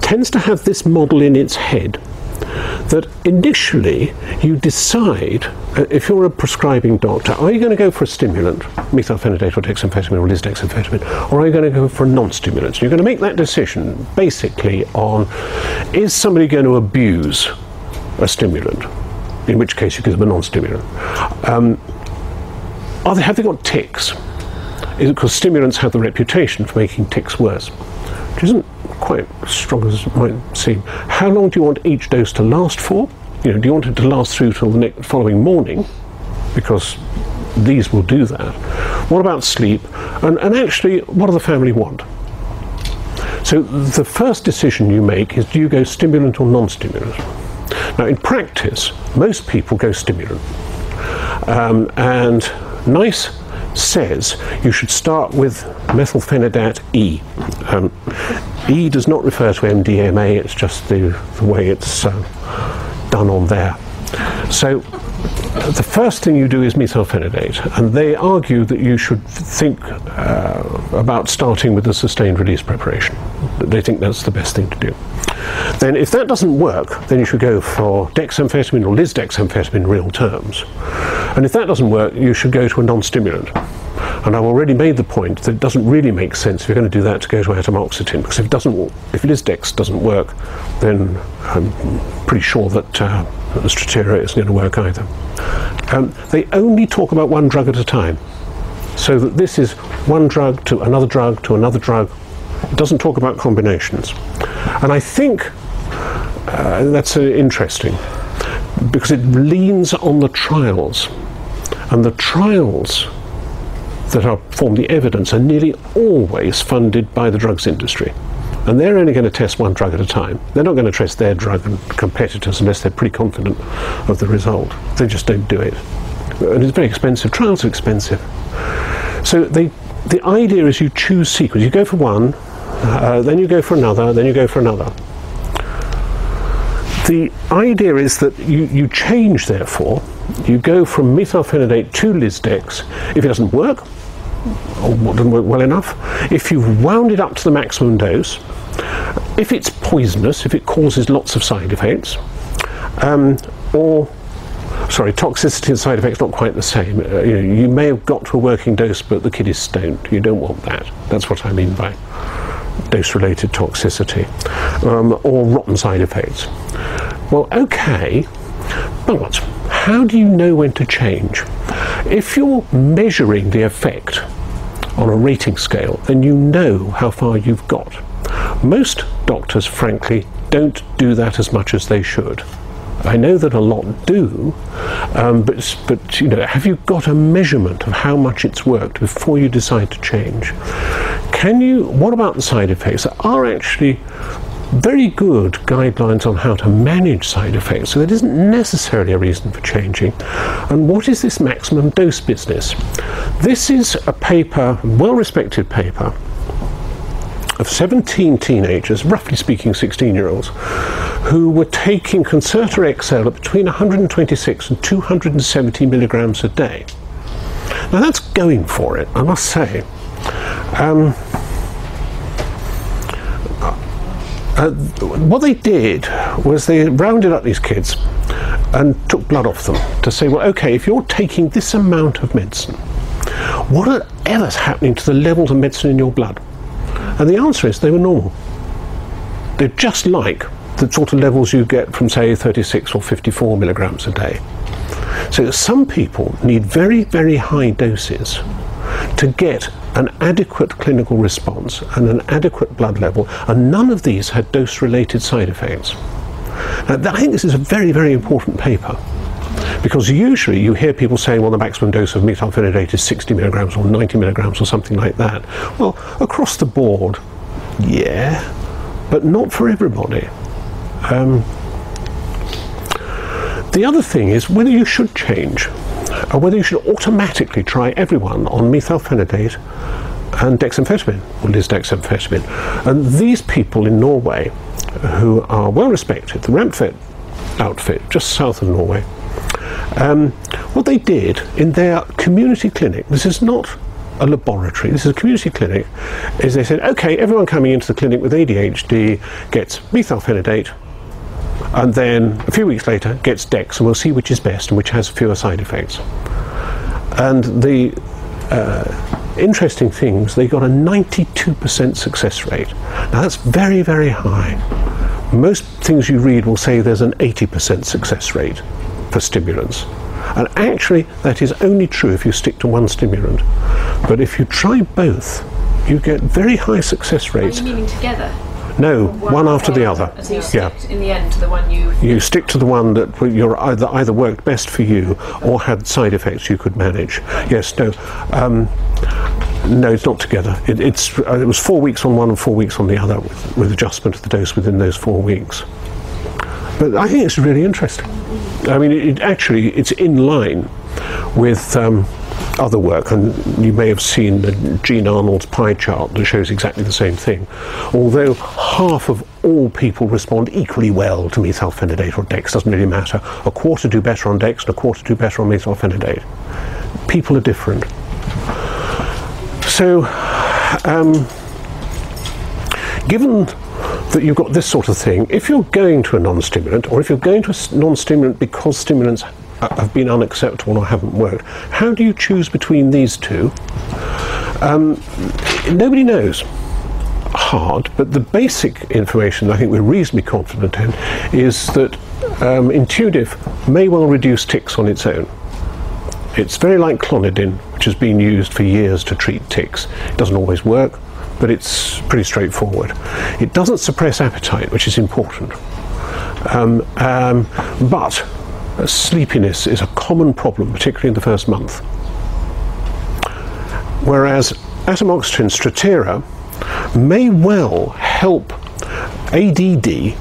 tends to have this model in its head that initially you decide uh, if you're a prescribing doctor, are you going to go for a stimulant, methylphenidate or dexamphetamine or lisdexamphetamine, or are you going to go for a non-stimulant? you're going to make that decision basically on is somebody going to abuse a stimulant, in which case you give them a non-stimulant. Um, they, have they got tics? is because stimulants have the reputation for making tics worse, which isn't quite strong as it might seem. How long do you want each dose to last for? You know, do you want it to last through till the next, following morning? Because these will do that. What about sleep? And, and actually, what do the family want? So the first decision you make is do you go stimulant or non-stimulant? Now in practice, most people go stimulant. Um, and NICE says you should start with methylphenidate E. Um, e does not refer to MDMA, it's just the, the way it's uh, done on there. So the first thing you do is methylphenidate, and they argue that you should think uh, about starting with the sustained release preparation. They think that's the best thing to do. Then, if that doesn't work, then you should go for dexamphetamine or lisdexamphetamine in real terms. And if that doesn't work, you should go to a non-stimulant. And I've already made the point that it doesn't really make sense if you're going to do that to go to atomoxetine, because if it doesn't, if it is lisdex doesn't work, then I'm pretty sure that uh, the strattera isn't going to work either. Um, they only talk about one drug at a time, so that this is one drug to another drug to another drug. It doesn't talk about combinations, and I think uh, that's uh, interesting because it leans on the trials, and the trials that are, form the evidence are nearly always funded by the drugs industry. And they're only going to test one drug at a time. They're not going to test their drug and competitors unless they're pretty confident of the result. They just don't do it. And it's very expensive. Trials are expensive. So they, the idea is you choose sequence. You go for one, uh, then you go for another, then you go for another. The idea is that you, you change, therefore, you go from methylphenidate to Lisdex. If it doesn't work, or doesn't work well enough, if you've wound it up to the maximum dose, if it's poisonous, if it causes lots of side effects, um, or sorry, toxicity and side effects not quite the same. Uh, you, know, you may have got to a working dose, but the kiddies stoned. You don't want that. That's what I mean by dose-related toxicity um, or rotten side effects. Well, okay, but how do you know when to change? If you're measuring the effect on a rating scale, then you know how far you've got. Most doctors, frankly, don't do that as much as they should. I know that a lot do, um, but, but you know, have you got a measurement of how much it's worked before you decide to change? Can you? What about the side effects? Are actually very good guidelines on how to manage side effects, so there isn't necessarily a reason for changing. And what is this maximum dose business? This is a paper, well respected paper, of 17 teenagers, roughly speaking 16 year olds, who were taking Concerta XL at between 126 and 270 milligrams a day. Now that's going for it, I must say. Um, uh, what they did was they rounded up these kids and took blood off them to say, well, okay, if you're taking this amount of medicine, whatever's happening to the levels of medicine in your blood? And the answer is they were normal. They're just like the sort of levels you get from, say, 36 or 54 milligrams a day. So some people need very, very high doses to get an adequate clinical response and an adequate blood level, and none of these had dose related side effects. Now, I think this is a very, very important paper because usually you hear people saying, well, the maximum dose of methylphenidate is 60 milligrams or 90 milligrams or something like that. Well, across the board, yeah, but not for everybody. Um, the other thing is whether you should change whether you should automatically try everyone on methylphenidate and dexamphetamine, or lisdexamphetamine. And these people in Norway, who are well respected, the Ramtvedt outfit, just south of Norway, um, what they did in their community clinic, this is not a laboratory, this is a community clinic, is they said, okay, everyone coming into the clinic with ADHD gets methylphenidate, and then a few weeks later gets Dex, and we'll see which is best and which has fewer side effects. And the uh, interesting thing is they got a 92% success rate. Now that's very, very high. Most things you read will say there's an 80% success rate for stimulants. And actually, that is only true if you stick to one stimulant. But if you try both, you get very high success rates. Are you meaning together? No, one, after the other. So you Yeah. stick in the end to the one you. You stick to the one that you're either either worked best for you or had side effects you could manage. Yes, no, um, no, it's not together. It, it's uh, it was four weeks on one and four weeks on the other with, with adjustment of the dose within those four weeks. But I think it's really interesting. I mean, it, it actually it's in line with. Um, other work, and you may have seen the Gene Arnold's pie chart that shows exactly the same thing. Although half of all people respond equally well to methylphenidate or Dex, doesn't really matter. A quarter do better on Dex and a quarter do better on methylphenidate. People are different. So, um, given that you've got this sort of thing, if you're going to a non-stimulant, or if you're going to a non-stimulant because stimulants have been unacceptable or haven't worked, how do you choose between these two? Um, nobody knows. Hard, but the basic information I think we're reasonably confident in is that um, Intuniv may well reduce tics on its own. It's very like clonidine, which has been used for years to treat tics. It doesn't always work, but it's pretty straightforward. It doesn't suppress appetite, which is important. Um, um, but sleepiness is a common problem, particularly in the first month. Whereas atomoxetine Strattera may well help ADD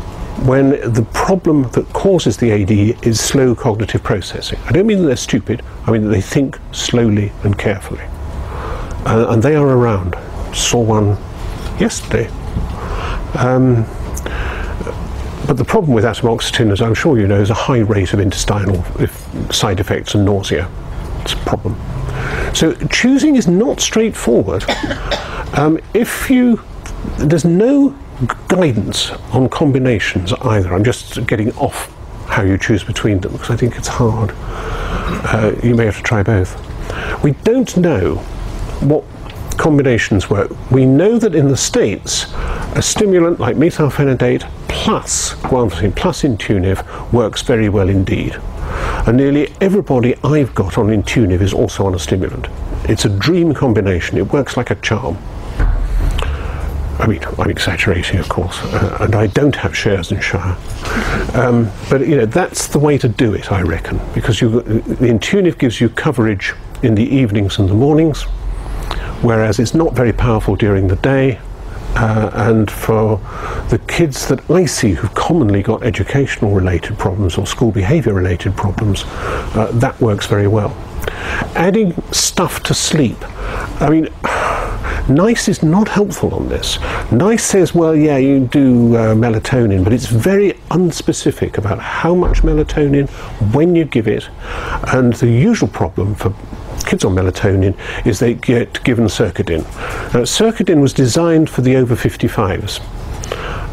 when the problem that causes the AD is slow cognitive processing. I don't mean that they're stupid, I mean that they think slowly and carefully. Uh, and they are around. Saw one yesterday. Um, but the problem with atomoxetine, as I'm sure you know, is a high rate of intestinal side effects and nausea. It's a problem. So choosing is not straightforward. Um, if you, there's no guidance on combinations either. I'm just getting off how you choose between them because I think it's hard. Uh, you may have to try both. We don't know what combinations work. We know that in the States, a stimulant like methylphenidate plus guanfacine plus Intuniv works very well indeed. And nearly everybody I've got on Intuniv is also on a stimulant. It's a dream combination. It works like a charm. I mean, I'm exaggerating, of course, uh, and I don't have shares in Shire. Um, but you know, that's the way to do it, I reckon, because you, the Intuniv gives you coverage in the evenings and the mornings, whereas it's not very powerful during the day, Uh, and for the kids that I see who've commonly got educational related problems or school behaviour related problems, uh, that works very well. Adding stuff to sleep. I mean, NICE is not helpful on this. NICE says, well, yeah, you do uh, melatonin, but it's very unspecific about how much melatonin, when you give it, and the usual problem for kids on melatonin is they get given Circadin. Uh, Circadin was designed for the over 55s,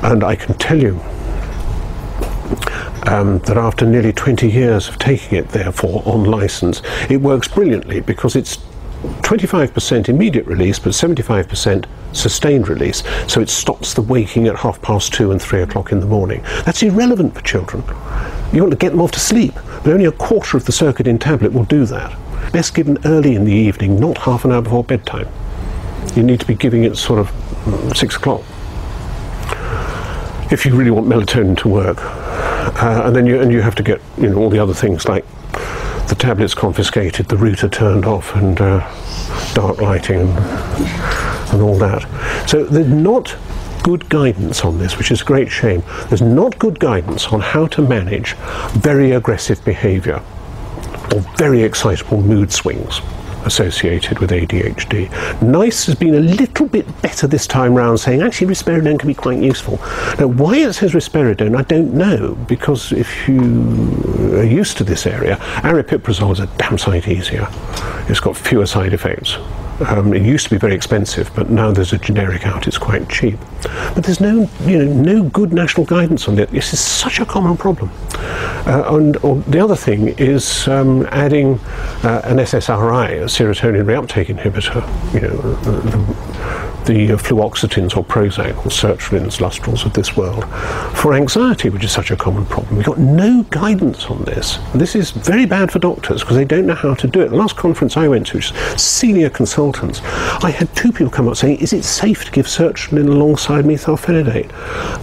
and I can tell you um, that after nearly 20 years of taking it, therefore, on license, it works brilliantly because it's 25% immediate release, but 75% sustained release, so it stops the waking at half past two and three o'clock in the morning. That's irrelevant for children. You want to get them off to sleep, but only a quarter of the Circadin tablet will do that. Best given early in the evening, not half an hour before bedtime. You need to be giving it sort of six o'clock if you really want melatonin to work. Uh, and then you and you have to get you know all the other things like the tablets confiscated, the router turned off, and uh, dark lighting and, and all that. So there's not good guidance on this, which is a great shame. There's not good guidance on how to manage very aggressive behaviour or very excitable mood swings associated with ADHD. NICE has been a little bit better this time round, saying actually risperidone can be quite useful. Now, why it says risperidone, I don't know, because if you are used to this area, aripiprazole is a damn sight easier. It's got fewer side effects. Um, it used to be very expensive, but now there's a generic out. It's quite cheap. But there's no, you know, no good national guidance on it. This is such a common problem. Uh, and the other thing is um, adding uh, an SSRI, a serotonin reuptake inhibitor. You know, the, the, the fluoxetines or Prozac or sertralines, lustrals of this world, for anxiety, which is such a common problem. We've got no guidance on this. This is very bad for doctors because they don't know how to do it. The last conference I went to, which senior consultants, I had two people come up saying, "Is it safe to give sertraline alongside methylphenidate?"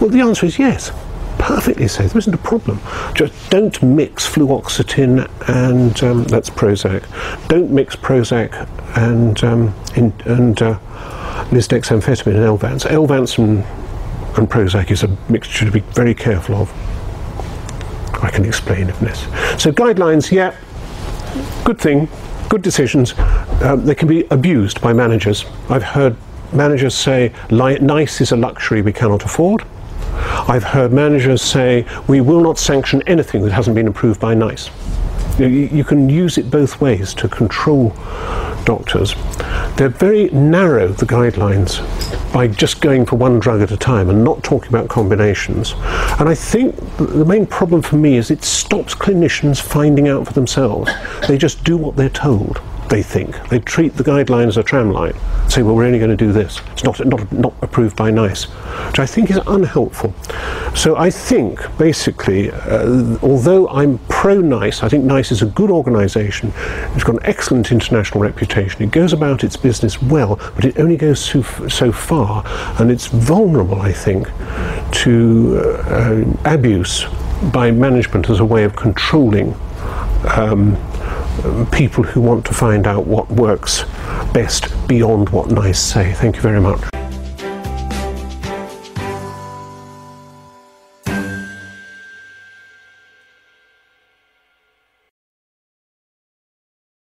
Well, the answer is yes perfectly safe. There isn't a problem. Just don't mix fluoxetine and um, that's Prozac. Don't mix Prozac and um, in, and uh, lisdexamfetamine and Elvanse. Elvanse and, and Prozac is a mixture to be very careful of. I can explain if necessary. So guidelines, yeah, good thing, good decisions. Um, they can be abused by managers. I've heard managers say, nice is a luxury we cannot afford. I've heard managers say, we will not sanction anything that hasn't been approved by NICE. You, can use it both ways to control doctors. They're very narrow, the guidelines, by just going for one drug at a time and not talking about combinations. And I think the main problem for me is it stops clinicians finding out for themselves. They just do what they're told they think. They treat the guidelines as a tramline, say, well, we're only going to do this. It's not, not, not approved by NICE, which I think is unhelpful. So I think, basically, uh, although I'm pro-NICE, I think NICE is a good organisation. It's got an excellent international reputation. It goes about its business well, but it only goes so, so far, and it's vulnerable, I think, to uh, abuse by management as a way of controlling um, people who want to find out what works best beyond what NICE say. Thank you very much.